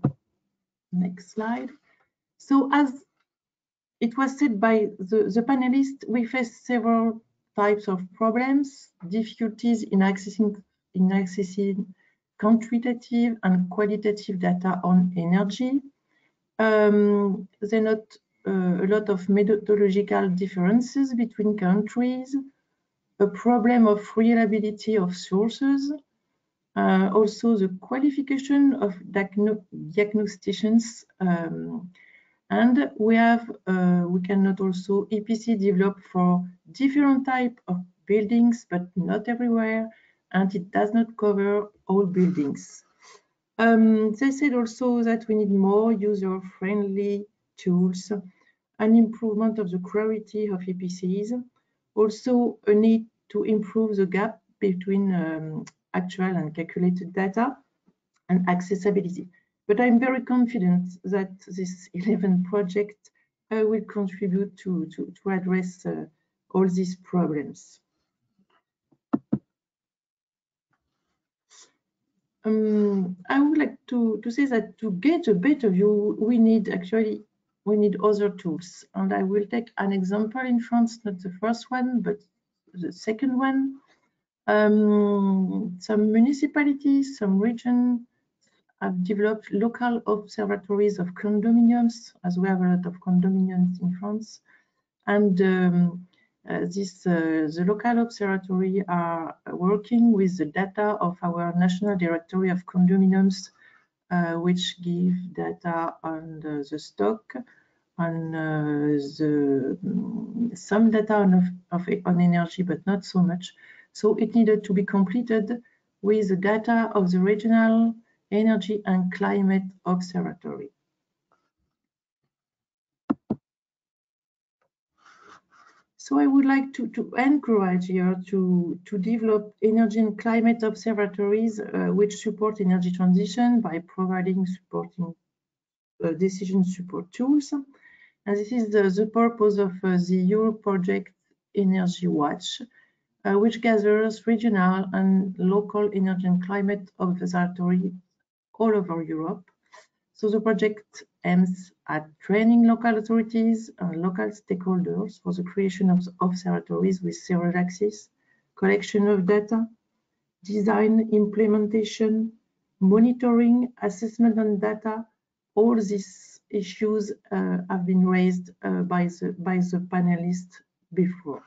N: next slide. So as it was said by the, the panelists, we face several types of problems, difficulties in accessing, in accessing quantitative and qualitative data on energy, um, there are not uh, a lot of methodological differences between countries, a problem of reliability of sources, uh, also the qualification of diagno diagnosticians, um, and we have uh, we cannot also EPC develop for different type of buildings, but not everywhere, and it does not cover all buildings. Um, they said also that we need more user-friendly tools, an improvement of the quality of EPCs, also a need to improve the gap between um, actual and calculated data and accessibility. But I'm very confident that this [LAUGHS] 11 project uh, will contribute to, to, to address uh, all these problems. Um, I would like to, to say that to get a better view, we need actually, we need other tools. And I will take an example in France, not the first one, but the second one. Um, some municipalities, some regions have developed local observatories of condominiums, as we have a lot of condominiums in France. And um, this, uh, the local observatory are working with the data of our National Directory of Condominiums, uh, which give data on the, the stock, on the mm, some data on, of, on energy, but not so much. So it needed to be completed with the data of the Regional Energy and Climate Observatory. So I would like to, to encourage you to, to develop energy and climate observatories uh, which support energy transition by providing supporting uh, decision support tools. And this is the, the purpose of uh, the Euro project Energy Watch, uh, which gathers regional and local energy and climate observatories all over Europe. So the project aims at training local authorities and local stakeholders for the creation of observatories with several axes, collection of data, design, implementation, monitoring, assessment and data, all these issues uh, have been raised uh, by, the, by the panelists before.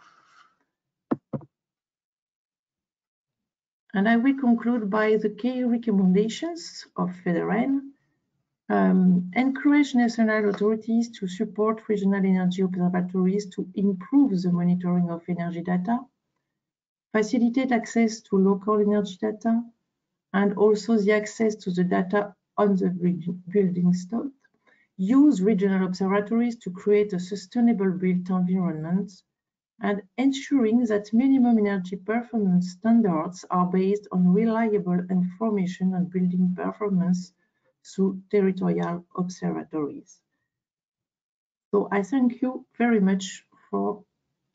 N: And I will conclude by the key recommendations of FEDARENE. Um, encourage national authorities to support regional energy observatories to improve the monitoring of energy data, facilitate access to local energy data, and also the access to the data on the building stock. Use regional observatories to create a sustainable built environment and ensuring that minimum energy performance standards are based on reliable information on building performance through territorial observatories. So I thank you very much for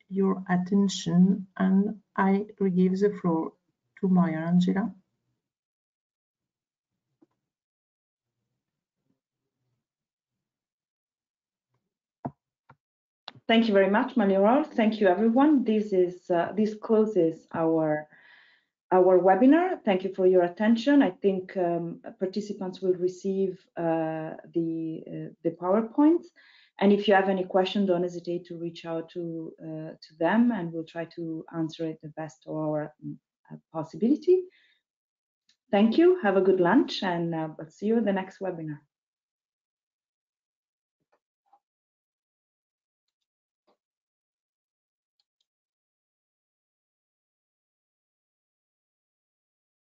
N: your attention and I give the floor to Mariangela.
C: Thank you very much, Manuel. Thank you, everyone. This is uh, this closes our our webinar. Thank you for your attention. I think um, participants will receive uh, the uh, the PowerPoints. And if you have any questions, don't hesitate to reach out to uh, to them, and we'll try to answer it the best of our uh, possibility. Thank you. Have a good lunch, and uh, I'll see you in the next webinar.